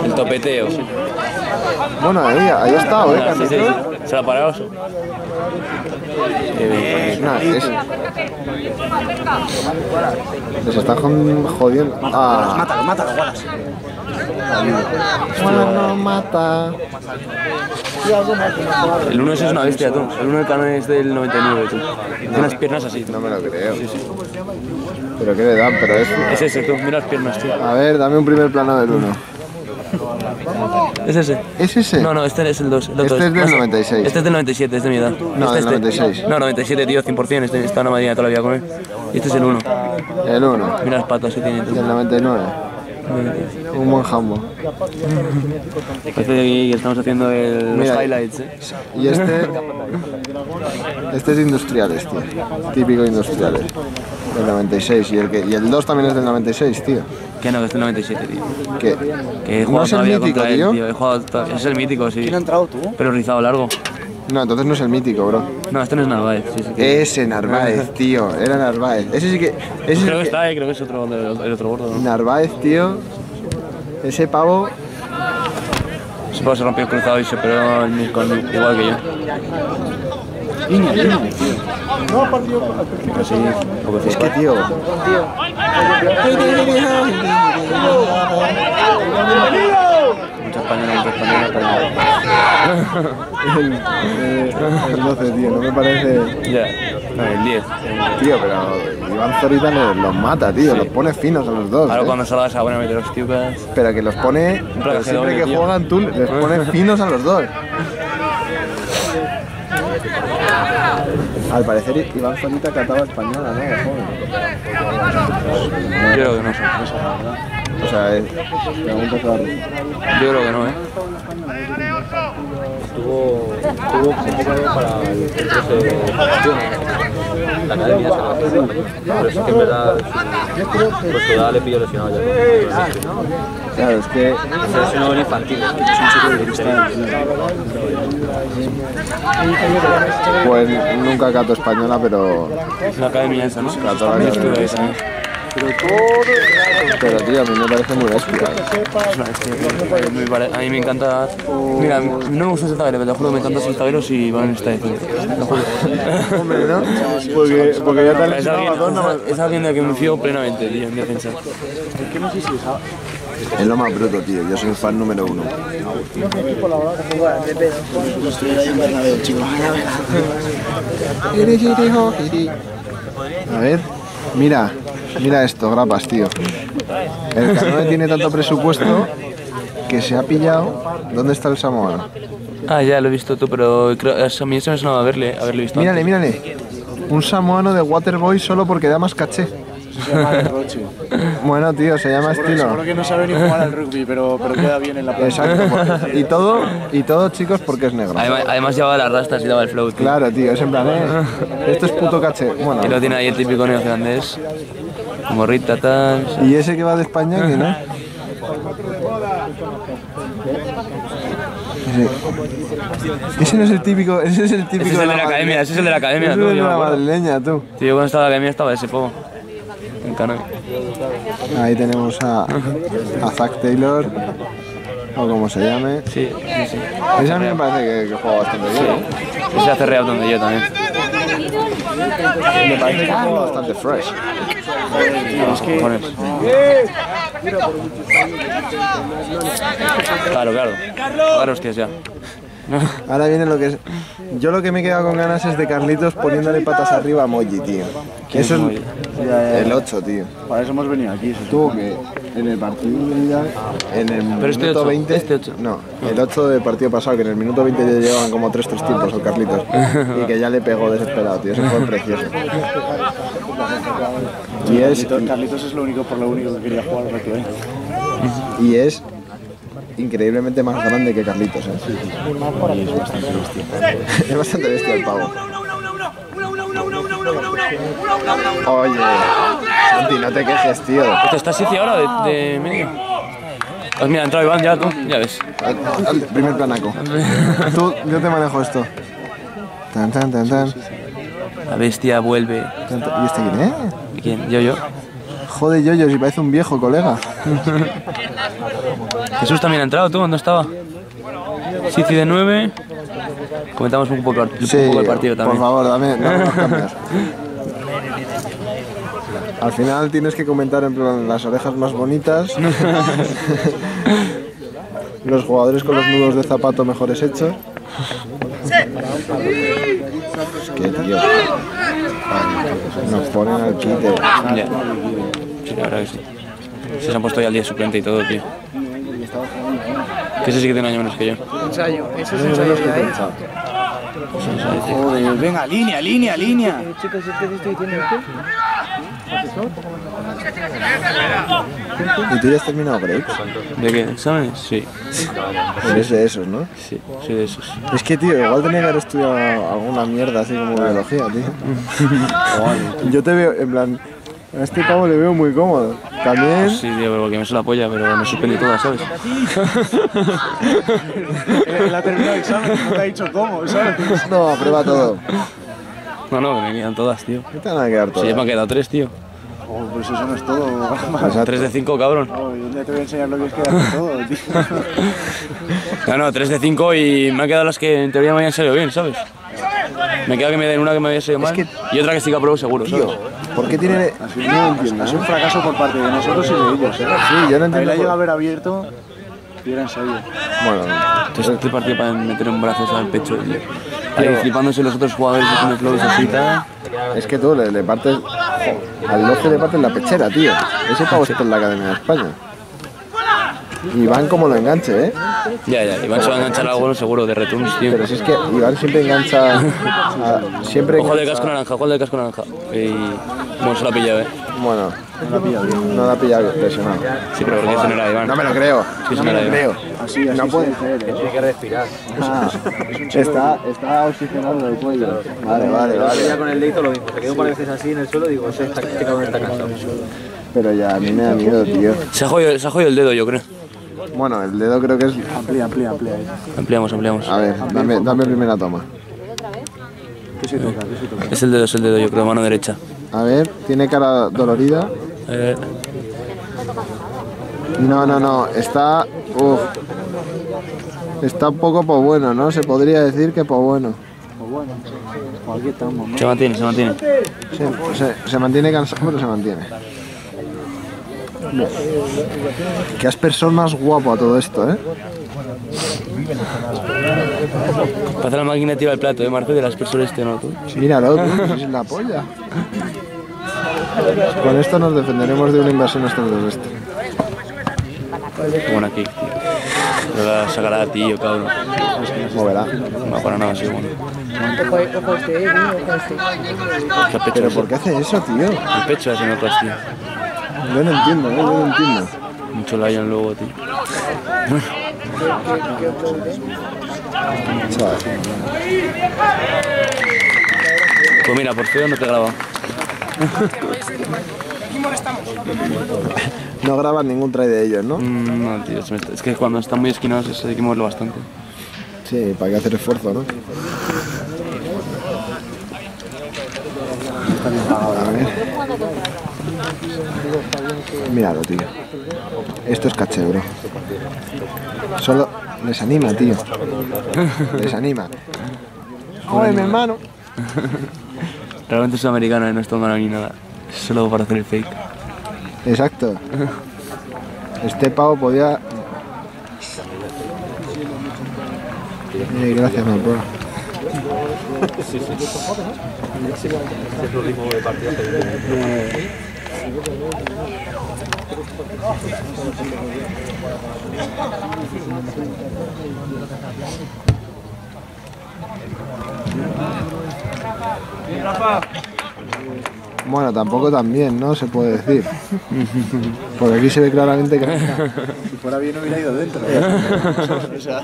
El topeteo. Bueno, ahí, ahí ha estado, ¿eh? Sí, sí, sí. Se la ha parado. Qué bien. Es Les están jod- jodiendo. Ah. Mátalo, mátalo, Wallace. Bueno, mata. El 1 ese es una bestia, tú. El 1 del canal es del 99, tú. Tiene unas piernas así. No me lo creo. Pero qué le dan, pero es. Es ese, tú. Mira las piernas, tío. A ver, dame un primer plano del 1. Es ese. ¿Es ese? No, no, este es el 2. El Este es del más- 96. Este es del 97, es de mi edad. No, este, del este. 96. No, 97, tío, 100%. Este está en la madrina toda la vida con él. Y este es el 1. El 1. Mira las patas que tiene. tú. Del 99. Un buen jambo. Parece que estamos haciendo el, los Mira. highlights, eh. Y este. Este es industriales, tío. Típico industriales. Del 96. Y el, que, y el 2 también es del 96, tío. Que no, que es del 97, tío. ¿Qué? Que he ¿No jugado es el todavía mítico, contra tío? él, tío. He jugado Es el mítico, sí. ¿Quién ha entrado tú? Pero rizado largo. No, entonces no es el mítico, bro. No, este no es Narváez. Sí, sí, que- Ese Narváez, tío. Era Narváez. Ese sí que. Ese Creo que está, eh. Creo que es otro, el otro gordo, ¿no? Narváez, tío. Ese pavo. Ese pavo se rompió el cruzado y se operó el- con, igual que yo. Así, poco Es que, tío. Mucha española, mucha española, pero... El, el 12, tío. No me parece. Ya, no, el 10. Tío, pero Iván Zorita los, los mata, tío. Los pone finos a los dos. Ahora ¿eh? cuando salga esa buena meter hostiucas... Pero que los pone. pero siempre que tío. juegan tú, les pone finos a los dos. Al parecer Iván Zorita cantaba española, ¿no? Joven. Yo creo que no, sorpresa, la verdad. O sea, es. Pregunta claro. Yo creo que no, ¿eh? Tuvo, tuvo convocado para el concurso de formación. La academia se lo Pero sí que en verdad, su- pues le pilló lesionado ya. Claro, es que. Se lesionó en infantil. Es un chico de cristal. Pues nunca cato española, pero. La academia esa, ¿no? Cato la academia. Ahí también. Pero, tío, a mí me parece muy bestia. ¿eh? A mí me encanta... Mira, no me gusta el tablero, pero te juro que me encantan los tableros y van en esta edición. Hombre, ¿no? Porque, porque ya han Es alguien, es- alguien de que me fío plenamente, tío, en defensa. Es que no sé si esa- Es lo más bruto, tío. Yo soy un fan número uno. A ver, mira, mira esto, grapas, tío. El canoe tiene tanto presupuesto que se ha pillado. ¿Dónde está el Samoa? Ah, ya lo he visto tú, pero creo, a mí se me sonaba haberle, haberle visto Mírale, antes. mírale. Un samoano de Waterboy solo porque da más caché. Se llama Derroche. Bueno, tío, se llama Seguro, estilo. seguro que no sabe ni jugar al rugby, pero, pero queda bien en la playa. Exacto. Y todo, y todo, chicos, porque es negro. Además, además llevaba las rastas y daba el flow. tío. Claro, tío, es en plan, eh. Esto es puto caché. Bueno. Y lo tiene ahí el típico neozelandés. Morrita, tal. Y ese que va de España, ¿quién es? Ese, ese no es el típico, ese es el típico Ese es el de la academia, ese es el de la academia, Ese tú, es el de yo me la acuerdo. madrileña, tú. Tío, yo cuando estaba en la academia estaba ese poco. En canoe. Ahí tenemos a, a Zack Taylor, o como se llame. Sí, sí, sí. Ese a mí me parece que, que juega bastante bien. Ese hace real donde yo también. Me parece que juega bastante fresh. Que... Claro, claro. Claro, hostias, ya. Ahora viene lo que es. Yo lo que me he quedado con ganas es de Carlitos poniéndole patas arriba a Moji, tío. ¿Quién Eso es Moji? el 8, tío. Para eso hemos venido aquí. Tuvo que en el partido de ida, en el Pero este minuto ocho, 20. este ocho. No, el 8 del partido pasado, que en el minuto 20 ya llevaban como 3 tres tiempos al Carlitos. y que ya le pegó desesperado, tío. Eso fue precioso. Y es, Carlitos, Carlitos es lo único por lo único que quería jugar. ¿eh? y es increíblemente más grande que Carlitos, ¿eh? Y es bastante bestia. es bastante bestia el pavo. Oye, Santi, no te quejes, tío. ¿Esto está Sisi ahora de, de medio? Pues mira, ha entrado Iván ya, tú, ya ves. Al- primer planaco. Tú, yo te manejo esto. Tan, tan, tan, tan. La bestia vuelve. ¿Y este quién es? ¿Quién? ¿Yo, yo? Joder, yo, si parece un viejo colega. Jesús también ha entrado, ¿tú? ¿Dónde estaba? Sisi de 9. Comentamos un poco, un Sí, poco el partido también. por favor, dame, dame los cambios. Al final tienes que comentar en plan las orejas más bonitas, los jugadores con los nudos de zapato mejores hechos. Es que, tío, nos ponen al quite. Ya. Sí, la verdad que sí. Se han puesto ya al día suplente y todo, tío. Que ese sí que tiene un año menos que yo. Ensayo, eso es ensayo ya, ¿eh? Joder, venga, línea, línea, línea. Chicos, es que te estoy diciendo esto. ¿Y tú ya has terminado breaks? ¿De qué? ¿Exámenes? Sí. Eres de esos, ¿no? Sí, soy de esos. Es que, tío, igual tenía que haber estudiado alguna mierda así como biología, tío. Yo te veo, en plan, a este pavo le veo muy cómodo. También. Sí, tío, pero porque me suena la polla, pero me suspendí todas, ¿sabes? Él ha terminado el examen, no te ha dicho cómo, ¿sabes? No, prueba todo. No, no, que me quedan todas, tío. ¿Qué te van a quedar Sí, todas? ya me han quedado tres, tío. Oh, pues eso no es todo. Exacto. 3 de 5, cabrón. Oh, ¿y ¿Dónde te voy a enseñar lo que es quedarte todo, tío? No, no, 3 de 5 y me han quedado las que en teoría me habían salido bien, ¿sabes? Me queda que me den una que me había salido mal y otra que que apruebo seguro, ¿sabes? ¿Por qué tiene.? No entiendo. Es un fracaso por parte de nosotros y de ellos, ¿eh? Sí, yo no Ahí entiendo. la llega a haber abierto y era ensayo. Bueno, Entonces este partido para meter un brazo al pecho, tío. Ahí flipándose los otros jugadores haciendo flows así y es que tú le, le partes. jo, al 12 le partes la pechera, tío. Ese pavo está en la Academia de España. Iván, como lo enganche, ¿eh? Ya, ya, Iván se va a enganchar algo seguro de returns, tío. Pero si es que Iván siempre engancha. a- siempre Ojo de engancha- casco naranja, ojo de casco naranja. Y bueno, se lo ha pillado, eh. Bueno, no la ha pillado presionado. Sí, pero porque ese no era Iván. No me lo creo. Sí, no me lo creo. Así, así No puede él, ¿eh? Tiene que respirar. Ah, está, está oxigenando el cuello. Vale, vale, Ya vale. con el dedito lo mismo. Se quedó un par de veces así en el suelo digo, este, está, este cabrón está cansado. Pero ya, a mí me da miedo, tío. Se ha jodido, se ha jodido el dedo, yo creo. Bueno, el dedo creo que es. Amplía, amplía, amplía. ahí. Ampliamos, ampliamos. A ver, dame, dame primera toma. ¿Qué se toca? ¿Qué se toca? Es el dedo, es el dedo, yo creo, mano derecha. A ver, tiene cara dolorida. Eh, No, no, no, está. Uf. Está un poco po bueno, ¿no? Se podría decir que po bueno. Pues bueno, ¿no? se mantiene, se mantiene. Se, se- se mantiene cansado, pero se mantiene. Qué aspersor más guapo a todo esto, ¿eh? Parece la máquina tira el plato, ¿eh, Marce? De las personas este, ¿no? Tú? Míralo, tú, es la polla. Con esto nos defenderemos de una invasión extraterrestre. Buena kick, tío. Pero la sacará a ti, yo, cabrón. Moverá. No, para nada, sí, bueno. Este, eh, este. ¿Qué pecho ¿Pero por qué hace eso, tío? El pecho así no tío. Yo no entiendo. Yo no entiendo. Mucho Lion luego, tío. Pues mira, por feo no te he grabado. No graban ningún try de ellos, ¿no? Mm, no, tío, está- es que cuando están muy esquinados eso hay que moverlo bastante. Sí, para que hacer esfuerzo, ¿no? A ver. Míralo, tío. Esto es caché, bro. Solo les anima, tío. Les anima. ¡Joder, mi hermano! Realmente soy americano y no es tomando ni nada. Solo para hacer el fake. Exacto. Este pavo podía. Eh, gracias, mi bro. Sí, sí. Bueno, tampoco tan bien, ¿no? Se puede decir. Porque aquí se ve claramente que. Si fuera bien hubiera ido dentro. o sea,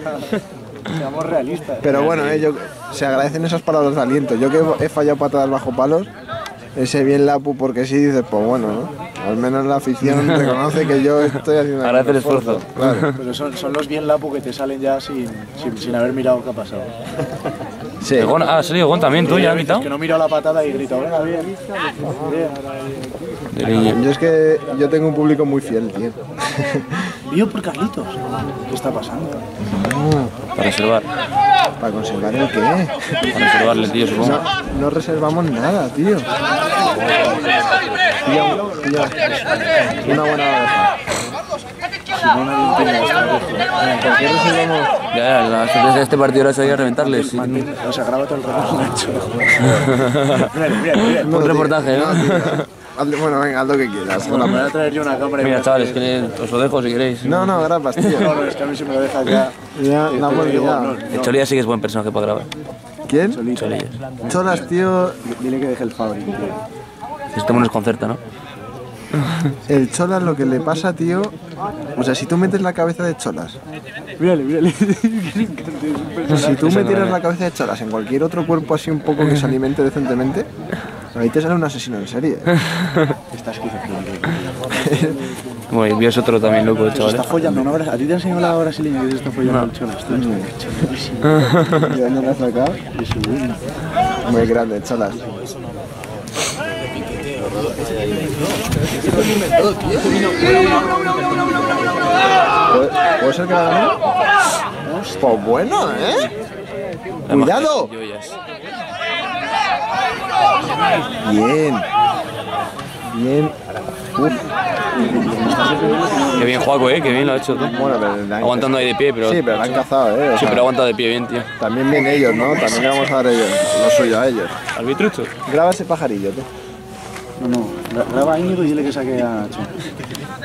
seamos realistas. Pero bueno, eh, yo- se agradecen esas palabras de aliento. Yo que he fallado patadas bajo palos, ese bien Lapu porque sí dices, pues bueno, ¿no? Al menos la afición reconoce que yo estoy haciendo Agradece el esfuerzo. Claro. Pero son, son los bien lapo que te salen ya sin, sin, sin haber mirado qué ha pasado. Sí. Gon, ah, serio, Gon también, tú ya has Es gritado. que no miro la patada y grito, venga, bien. De niño. Yo es que yo tengo un público muy fiel, tío. Vivo por Carlitos. ¿Qué está pasando? Para reservar. ¿Para conservar el qué? Para reservarle, tío, supongo. No, no reservamos nada, tío. Pilla, un- pilla una buena oreja. Si no, nadie. ¿Por qué reservamos? Ya, ya, la sorpresa de este partido era salir a reventarles. sí. O sea, graba todo el rato, Nacho. Un reportaje, ¿no? Hazle- Bueno, venga, haz lo que quieras. Bueno, me voy a traer yo una cámara y Mira, chavales, que os lo dejo si queréis. No, no, grapas, tío. No, no, es que a mí si me lo dejas ya. Ya, no, El Cholilla sí que es buen personaje para grabar. ¿Quién? Cholillas. Cholas, tío. Dile que deje el Fabri. Esto nos concerta, ¿no? El Cholas lo que le pasa, tío. O sea, si tú metes la cabeza de Cholas. Mírale, mírale. Si tú metieras la cabeza de Cholas en cualquier otro cuerpo así un poco que se alimente decentemente, ahí te sale un asesino en serie. Está esquizofrénico. Bueno, y vi otro también loco, chaval. está follando una hora. ¿A ti te ha enseñado la brasileña que se está follando el cholo? Está ¿De dónde lo has sacado? Muy grande, Cholas. ¿Puede, puede ser que la gane? Pues bueno, ¿eh? ¡Cuidado! Bien. Bien. Uf. Qué bien Juaco, eh, qué bien lo ha hecho tú. Bueno, pero Aguantando ahí de pie, pero. Sí, pero la han cazado, ¿eh? O Sí, sea, pero aguanta de pie bien, tío. También bien ellos, ¿no? También le vamos a dar ellos, lo suyo a ellos. ¿Arbitrucho? Graba ese pajarillo, tú. No, no. gra- Graba a Íñigo y dile que saque a Chon.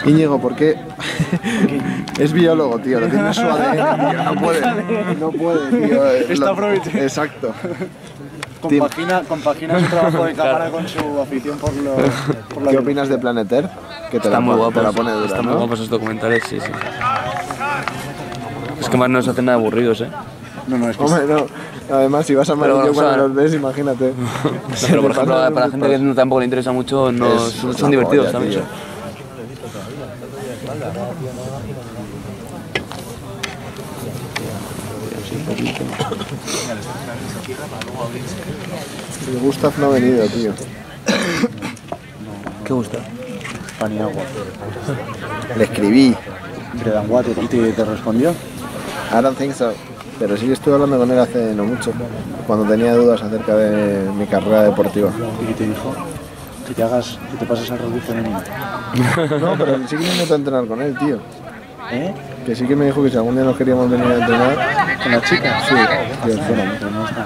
Íñigo, ¿por qué? es biólogo, tío, lo tiene en su ADN, tío. No puede, no puede, tío. Está aprovechando. Exacto. Compagina, compagina su trabajo de cámara con su afición por, lo, por la ¿Qué opinas de Planet Earth? Que te Está la, muy pone- guapo. te la pone dura, Están muy guapos esos documentales, sí, sí. Es que más no se hacen nada aburridos, eh. No, no, es que Hombre, no. Además, si vas a Pero, amarillo o sea, cuando los ves, imagínate. Pero por ejemplo, para la gente que no- tampoco le interesa mucho, no, Es son, divertidos polla, también. tío. El Gustav no ha venido, tío. ¿Qué gusta? pan y agua. Le escribí. ¿Y te, te respondió? I don't think so. Pero sí estuve hablando con él hace no mucho, cuando tenía dudas acerca de mi carrera deportiva. ¿Y qué te dijo? Que te hagas, que te pases al rugby femenino. No, pero sí que me meto a entrenar con él, tío. ¿Eh? Que sí que me dijo que si algún día nos queríamos venir a entrenar. ¿Con la chica? Sí, tío, fuera. Pero no está.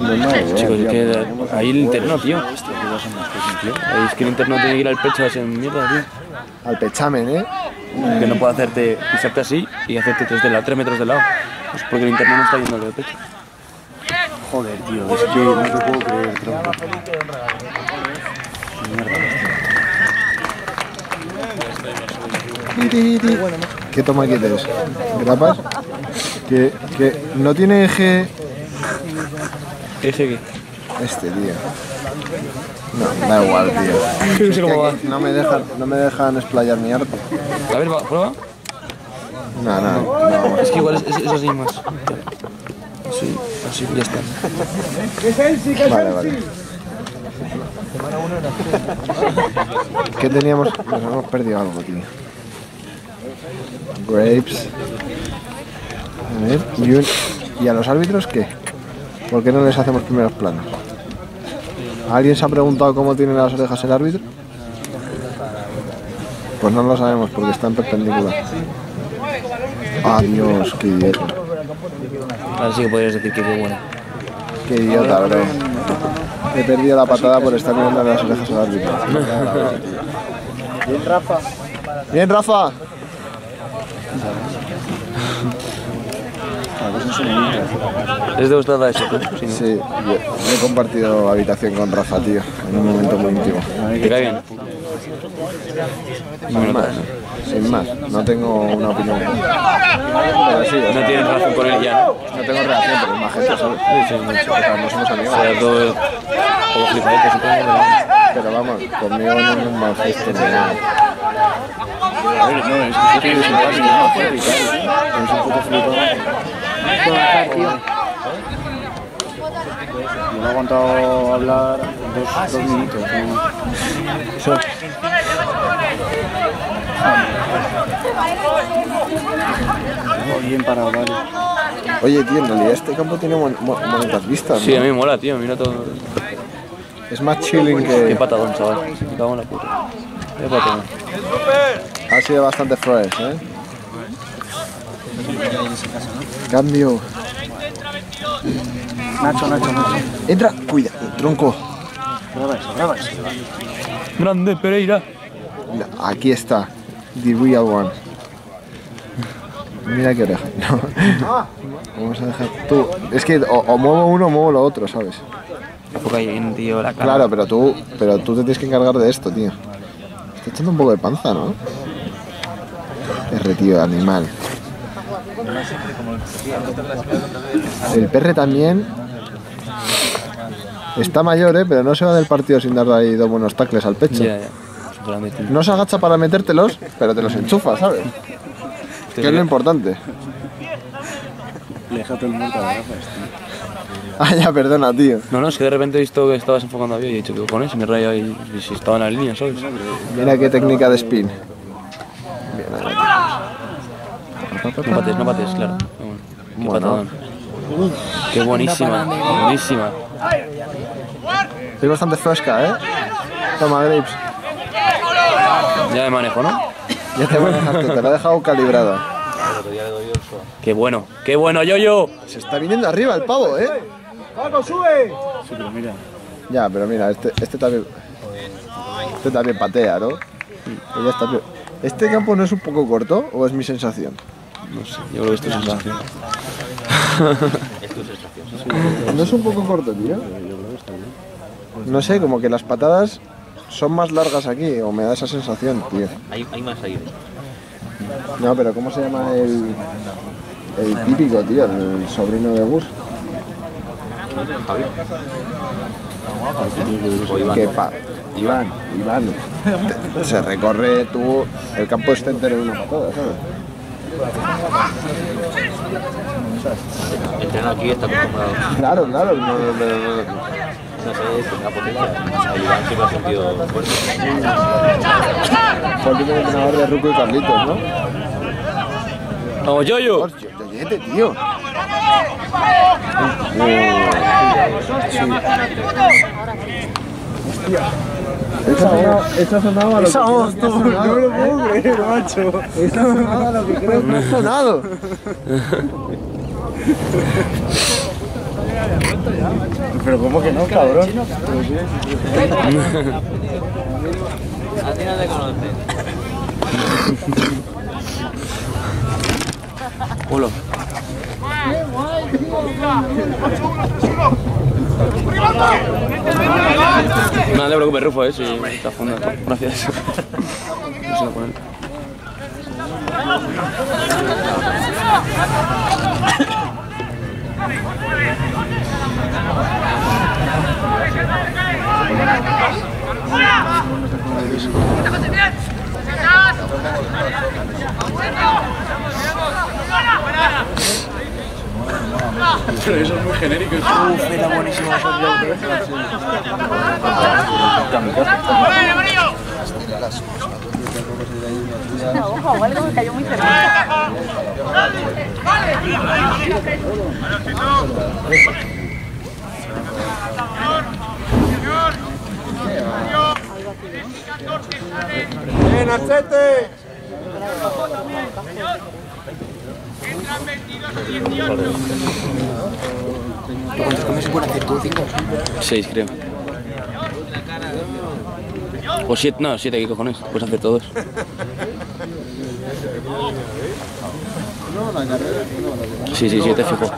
No, no, no, Chicos, es tío. que ahí el interno, tío. Que tío. Ahí es que el interno tiene que ir al pecho a esa mierda, tío. Al pechamen, ¿eh? Que no puede hacerte, pisarte así y hacerte 3 de lado, 3 metros de lado. Pues porque el interno no está yendo al pecho. Joder, tío, es que no te puedo creer, tronco. ¿Qué toma quieres? ¿Grapas? Que, que no tiene eje ¿Eje qué? este, tío. No, da igual, tío. No me dejan, no me dejan explayar mi arte. A ver, va, prueba. No, no, no. Es que igual es, es, es así más. Sí, así, ya está. Vale, vale. ¿Qué teníamos? Nos hemos perdido algo, tío. Grapes. A ver, y, un- ¿y a los árbitros qué? ¿Por qué no les hacemos primeros planos? ¿Alguien se ha preguntado cómo tiene las orejas el árbitro? Pues no lo sabemos porque está en perpendicular. Adiós, qué idiota. Ahora sí que podrías decir que qué bueno. Qué idiota, bro. He perdido la patada por estar mirando las orejas al árbitro. Bien, Rafa. Bien, Rafa. Es de gustada eso, tú. Sí, ¿no? Sí, yo he compartido habitación con Rafa, tío, en un momento muy íntimo. ¿Te cae bien? Sin más, sin más, no tengo una opinión. Pero sí, o No tienes relación con él ya, ¿no? no tengo relación, pero es más gente, ¿sabes? Sí, mucho. O sea, no somos amigos. O sea, todo como supongo. pero vamos. Pero vamos, conmigo no es un mal gesto ni nada. A ver, no, es simpático, no, un puto flipado. Yo no he aguantado hablar dos, dos minutos. ¿no? Bien parado, vale. Oye, tío, en realidad este campo tiene mon- bonitas vistas, Sí, a mí me mola, tío. Mira todo. Es más chilling Qué que... patadón, chaval. Me cago en la puta. Qué patadón. Ha sido bastante fresh, ¿eh? Cambio. Nacho, Nacho, Nacho. Entra, cuida, tronco. Graba eso, graba eso. Grande Pereira. Mira, Aquí está. The real one. Mira qué oreja. No. Vamos a dejar tú. Es que o, o muevo uno o muevo lo otro, ¿sabes? Bien, tío, la cara. Claro, pero tú, pero tú te tienes que encargar de esto, tío. Está echando un poco de panza, ¿no? Perre, tío, animal. El perre también está mayor, ¿eh? Pero no se va del partido sin darle ahí dos buenos tacles al pecho. Tío. No se agacha para metértelos, pero te los enchufa, ¿sabes? Que es lo importante. Le deja todo el muerto a Rafa, este. Ah, ya, perdona, tío. No, no, es que de repente he visto que estabas enfocando a mí y he dicho, ¿qué cojones? Y me he rayado y, y si estaba en la línea, ¿sabes? Mira qué técnica de spin. Bien, ahí. No pates, no pates, claro. Qué bueno. Qué Bueno. patadón. Qué buenísima, buenísima. Es bastante fresca, ¿eh? Toma, Grapes. Ya me manejo, ¿no? Ya te manejaste, te lo he dejado calibrado. Qué bueno, qué bueno, yo, yo. Se está viniendo arriba el pavo, ¿eh? Sí, pero mira. Ya, pero mira, este, este también. Este también patea, ¿no? Ya está. pero- ¿Este campo no es un poco corto o es mi sensación? No sé, yo creo que esto es sensación. ¿No es un poco corto, tío? No sé, como que las patadas son más largas aquí, o me da esa sensación, tío. Hay, hay más aire. No, pero ¿cómo se llama el, el típico, tío? El sobrino de Gus. Javier. Que pa- Iván, Iván. Se recorre tú el campo este entero de una patada, ¿sabes? Aquí está acostumbrado. Claro, claro. No, no, no, no. No sé, tendrá potencia. Iván siempre ha sentido fuerte. Fue el último entrenador de Ruco y Carlitos, ¿no? Vamos, yo, yo. Hostia, Yoyete, tío. Esa sonaba, esa sonaba lo Esa que voz, creo que ha tú, sonado. no me lo puedo creer, macho. Esa sonaba lo que creo que ha sonado. Pero ¿cómo que no, cabrón? A ti no te. No te preocupes, Rufo, eh, si estás jugando. Gracias. Pero eso es muy genérico. Uf, era buenísimo Ojo, algo. Seis, creo. O siete, no, siete, ¿qué cojones? Puedes hacer todos. Sí, sí, siete fijo.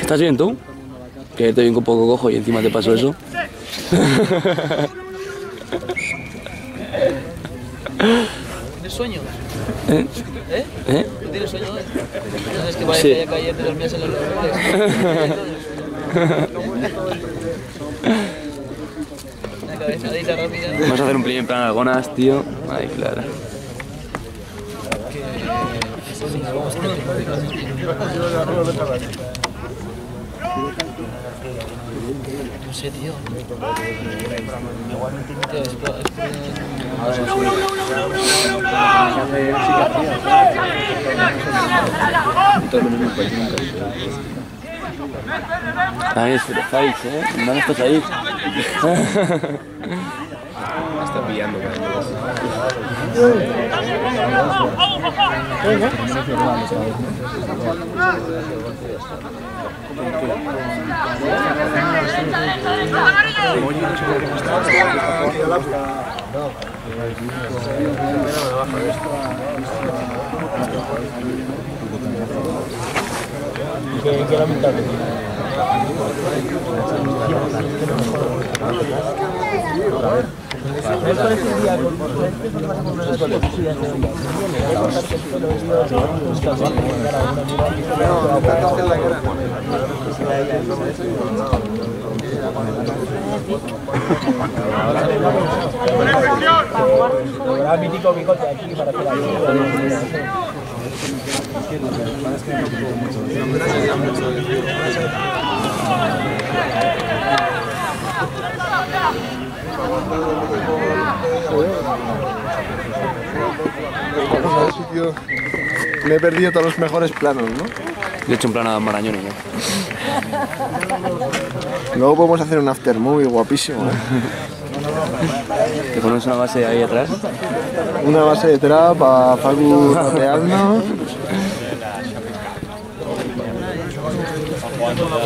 ¿Estás bien tú? Que te vengo un poco cojo y encima te pasó eso. ¿Tienes sueño? ¿Eh? ¿Eh? ¿Eh? ¿Tú tienes sueño? ¿No es que parece Sí. que ayer te dormías en los cabezadita rápida. Vamos a hacer un play en plan algonas, tío. Ay, claro. No sé, tío. Igualmente tío, es pro- es estáis, ¿eh? ¿Dónde estás ahí? Está pillando, Qué lamentable. Mítico bigote hacer Joder, sí, Me he perdido todos los mejores planos, ¿no? Le he hecho un plan a Marañón, ¿no? Luego podemos hacer un after movie guapísimo, ¿eh? Te pones una base ahí atrás. Una base de trap a Facu rapeando.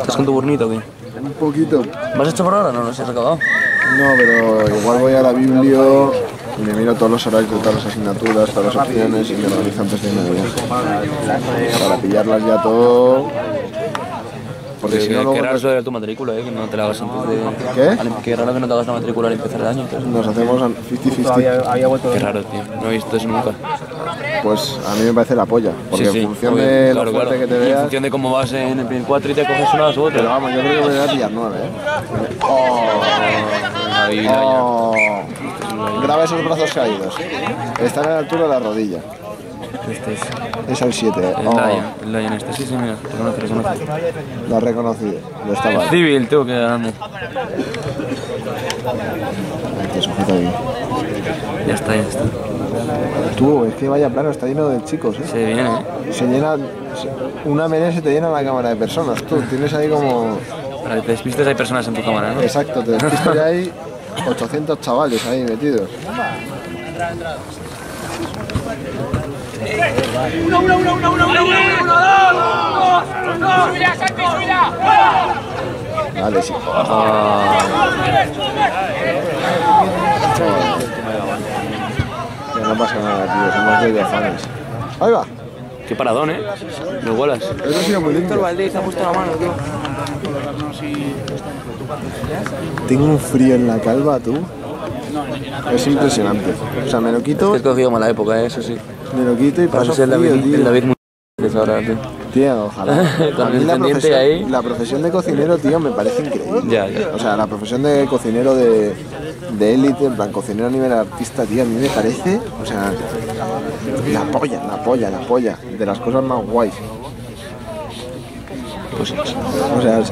¿Estás con tu burnito o qué? Un poquito. ¿Vas hecho por ahora? No, no se has acabado. No, pero igual voy a la biblio y me miro todos los horarios de todas las asignaturas, todas las opciones y me organizo antes de irme. Para pillarlas ya todo. Porque si no, Qué luego raro eso de tu matrícula, eh, que no te la hagas antes de... ¿Qué? Al- Qué raro que no te hagas la matrícula al empezar el año. entonces. nos hacemos al 50-50. Qué raro, tío. No he visto eso nunca. Pues a mí me parece la polla. Porque Sí, sí, en función obvio, de claro, lo fuerte claro. que te Y En veas. función de cómo vas en el primer 4 y te coges unas u otras. Pero vamos, yo creo que voy a pillar 9, ¿eh? Ya. Oh. Graba esos brazos caídos. Están a la altura de la rodilla. Este es Es el 7. ¿eh? el Oh, Lion. El Lion este, sí, sí, mira. Reconoce, reconoce. lo has reconocido. Lo está mal. civil, tío, que grande. Te sujeta bien. Ya está, ya está. Tú, es que vaya plano, está lleno de chicos, ¿eh? Se viene, eh. Se llena. Una menea se te llena la cámara de personas. Tú tienes ahí como. Para que te despistes hay personas en tu cámara, ¿no? Exacto, te despistas y hay 800 chavales ahí metidos. Uno, uno, uno, uno, uno, uno, uno, uno, dos, dos, subida, Santi, subida. Vale, sí. Que no pasa nada, tío. Somos de afanes. Ahí va. Qué paradón, eh. Me vuelas. Eso ha sido muy lindo. Valdés ha puesto la mano, tío. Tengo un frío en la calva, tú. Es impresionante. O sea, me lo quito, Te he cogido mala época, eh, eso sí. Me lo quito y paso frío, David, tío. el David muy ahora, tío. Tío, ojalá. A mí la profesión, ahí. la profesión de cocinero, tío, me parece increíble. Ya, ya. O sea, la profesión de cocinero de de élite, en plan cocinero a nivel artista, tío, a mí me parece, o sea, la polla, la polla, la polla, de las cosas más guays. Pues O sea,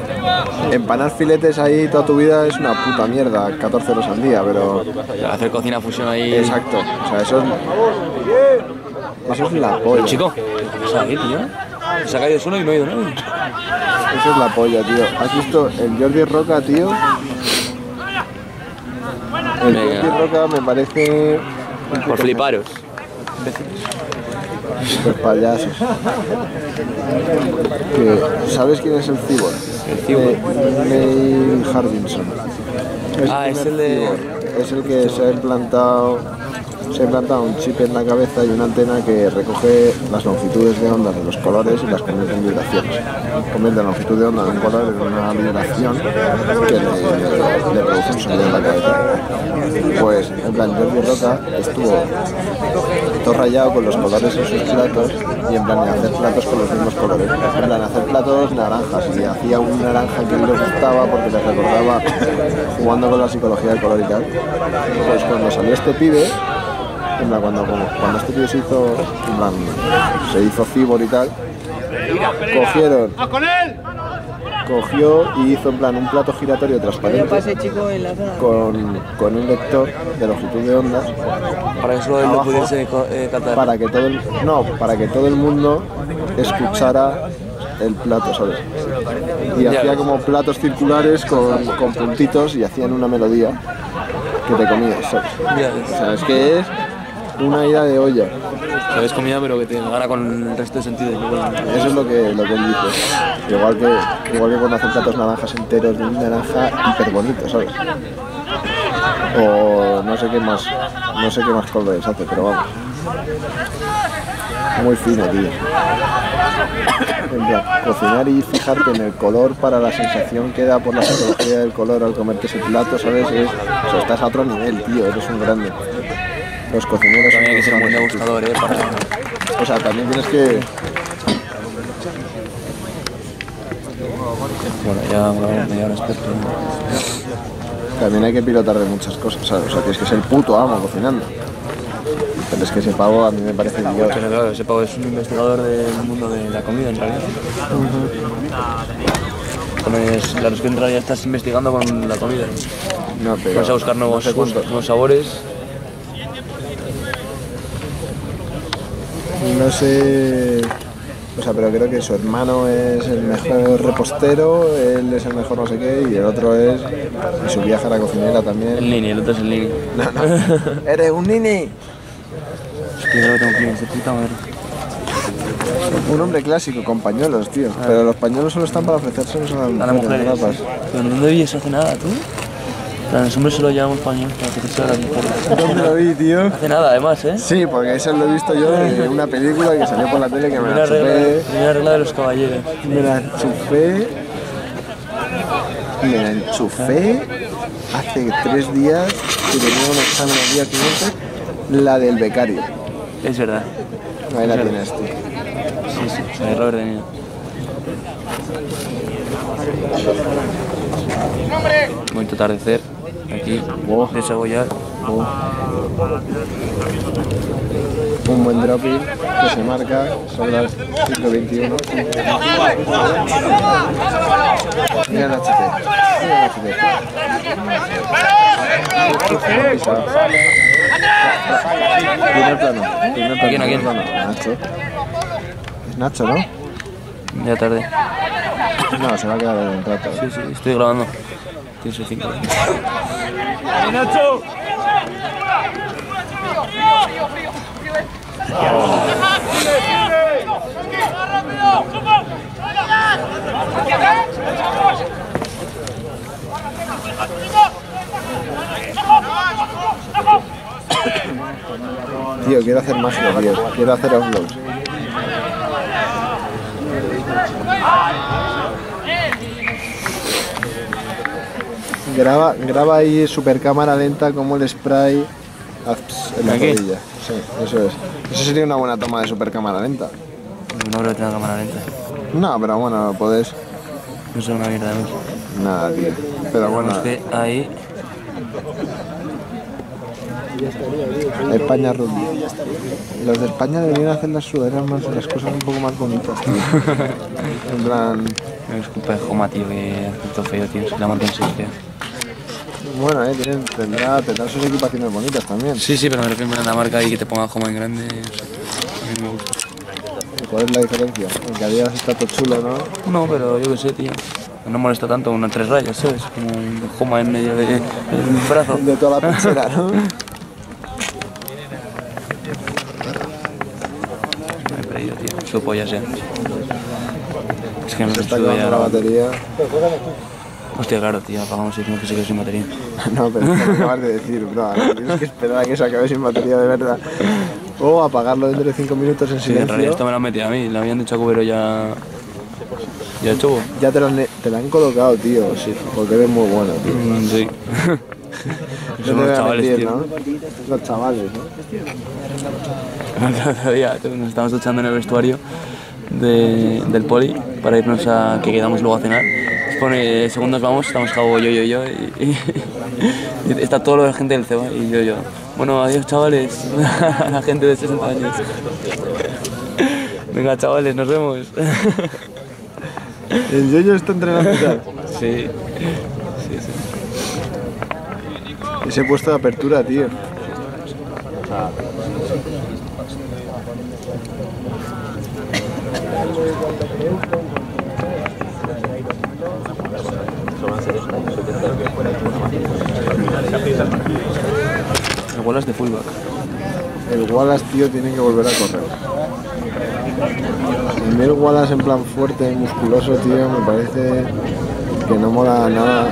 empanar filetes ahí toda tu vida es una puta mierda, 14 horas al día, pero... hacer cocina fusión ahí. Exacto, o sea, eso es... Eso es la polla. Chico, ¿qué pasa aquí, tío? Se ha caído solo y no ha ido nadie. Eso es la polla, tío. ¿Has visto el Jordi Roca, tío? El Venga. Jordi Roca me parece... Por fliparos. Super payasos. Que, ¿Sabes quién es el Cibor? El Cibor. Neil Hardinson. Ah, es el de- Cibor. Es el que se ha implantado se ha implantado un chip en la cabeza y una antena que recoge las longitudes de onda de los colores y las convierte en vibraciones. Convierte la longitud de onda de un color en una vibración que le, produce un sonido en la cabeza. Pues, en plan, Jordi Roca estuvo todo rayado con los colores en sus platos y en plan de hacer platos con los mismos colores. En plan, hacer platos naranjas y hacía un naranja que le gustaba porque le recordaba jugando con la psicología del color y tal. Pues cuando salió este pibe, cuando, cuando este pibe se hizo, en plan, se hizo cibor y tal, cogieron, ¡A con él! cogió y hizo en plan un plato giratorio transparente Pase, chico, en la zona. con, con un lector de longitud de ondas Para que solo él pudiese eh, captar. para que todo el, no para que todo el mundo escuchara el plato sabes y Ya hacía ves. como platos circulares con, con puntitos y hacían una melodía que te comías sabes Ya ves. o sea es que es una ida de olla. Sabes comida, pero que te gana con el resto de sentido. eso es lo que lo que él dice. Igual que igual que cuando hacen platos naranjas enteros de un naranja hiper bonito sabes o no sé qué más no sé qué más colores hace pero vamos. Muy fino tío. En plan, cocinar y fijarte en el color para la sensación que da por la psicología del color al comerte ese plato sabes es, o sea, estás a otro nivel tío. Eres un grande los cocineros También hay que ser son muy degustador, eh, para... o sea también tienes que Bueno, ya grabamos media hora experto. también hay que pilotar de muchas cosas ¿sabes? o sea tienes que ser puto amo cocinando pero es que ese pavo a mí me parece idiota Pero claro, ese pavo es un investigador del mundo de la comida, en realidad. Bueno, es, claro, es que en realidad estás investigando con la comida. no pero Vas a buscar nuevos, no sé nuevos sabores. No sé. O sea, pero creo que su hermano es el mejor repostero, él es el mejor no sé qué, y el otro es. Y su viaje a la cocinera El también. Nini, el otro es el Nini. No, no. ¡Eres un nini! Hostia, ahora tengo clientes de puta madre. Un hombre clásico, con pañuelos, tío. Pero los pañuelos solo están para ofrecérselos a, A las mujeres. Pero ¿dónde vives hace nada, tú? Claro, el sombrero se lo llevamos mañana, para que te sea la victoria. ¿Dónde lo vi, tío? Hace nada, además, ¿eh? Sí, porque eso lo he visto yo de una película que salió por la tele que me la regla, chupé. primera regla de los caballeros. Me la enchufé. Me la enchufé hace tres días que tenía un examen el día siguiente. La del becario. Es verdad. Ahí la Es verdad. tienes tú. Sí, sí, la de Robert De Niro. Bonito atardecer. Aquí, de Segoyar. Un buen dropping que se marca, son las 5.21. Mira el HT. Mira el HT. Primer plano. Primer plano. Nacho. Es Nacho, ¿no? Ya tarde. No, se va a quedar el rato. Sí, sí, estoy grabando. Tienes el 5. ¡Nacho! Tío, quiero hacer magia, tío. Quiero hacer offloads. Graba, graba ahí super cámara lenta como el spray en la ¿Aquí? rodilla. Sí, eso es. Eso sería una buena toma de super cámara lenta. No creo que tenga cámara lenta. No, pero bueno, podés. No sé una mierda de luz. Nada, tío. Pero bueno, Es que ahí. España rugby. Los de España deberían hacer las sudaderas más, las cosas un poco más bonitas. En plan, Es culpa de Joma, tío, que todo feo, tío. Se la 6, tío. Bueno, eh, tienen, tendrá, tendrá sus equipaciones bonitas también. Sí, sí, pero me refiero a la marca y que te ponga Joma en grande. a mí me gusta. ¿Cuál es la diferencia? En que Adidas está todo chulo, ¿no? No, pero yo qué sé, tío. No molesta tanto una tres rayas, ¿sabes? Como un Joma en medio de, del brazo. De toda la pechera, ¿no? Me he perdido, tío. Su polla sea. Es que sé está la batería. Hostia, claro, tío. Apagamos y decimos que se quedó sin batería. No, pero es que lo acabas de decir, bro. Tienes que esperar a que se acabe sin batería de verdad. O apagarlo dentro de 5 minutos en Sí, en realidad silencio. esto me lo han metido a mí. Le habían dicho a Cubero ya. Ya chobo. Ya te lo, han, te lo han colocado, tío. Sí, porque eres muy bueno, tío. Mm, sí. No Son los chavales, mentir, tío. ¿no? Los chavales, ¿no? El otro día tú, nos estábamos duchando en el vestuario de- del poli para irnos a que quedamos luego a cenar. Se pone segundos vamos, estamos Jabo, yo, yo, yo y, y- y está toda la gente del CEBA y yo, yo. Bueno, adiós chavales, a la gente de 60 años. Venga chavales, nos vemos. El Yoyo está entrenando. Sí, sí, sí. Ese puesto de apertura, tío. Wallace de fullback. El Wallace, tío, tiene que volver a correr. Mí el Wallace en plan fuerte y musculoso, tío, me parece que no mola nada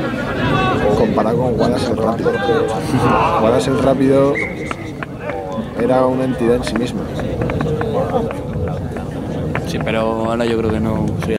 comparado con Wallace el rápido. Wallace el rápido era una entidad en sí misma. Sí, pero ahora yo creo que no sería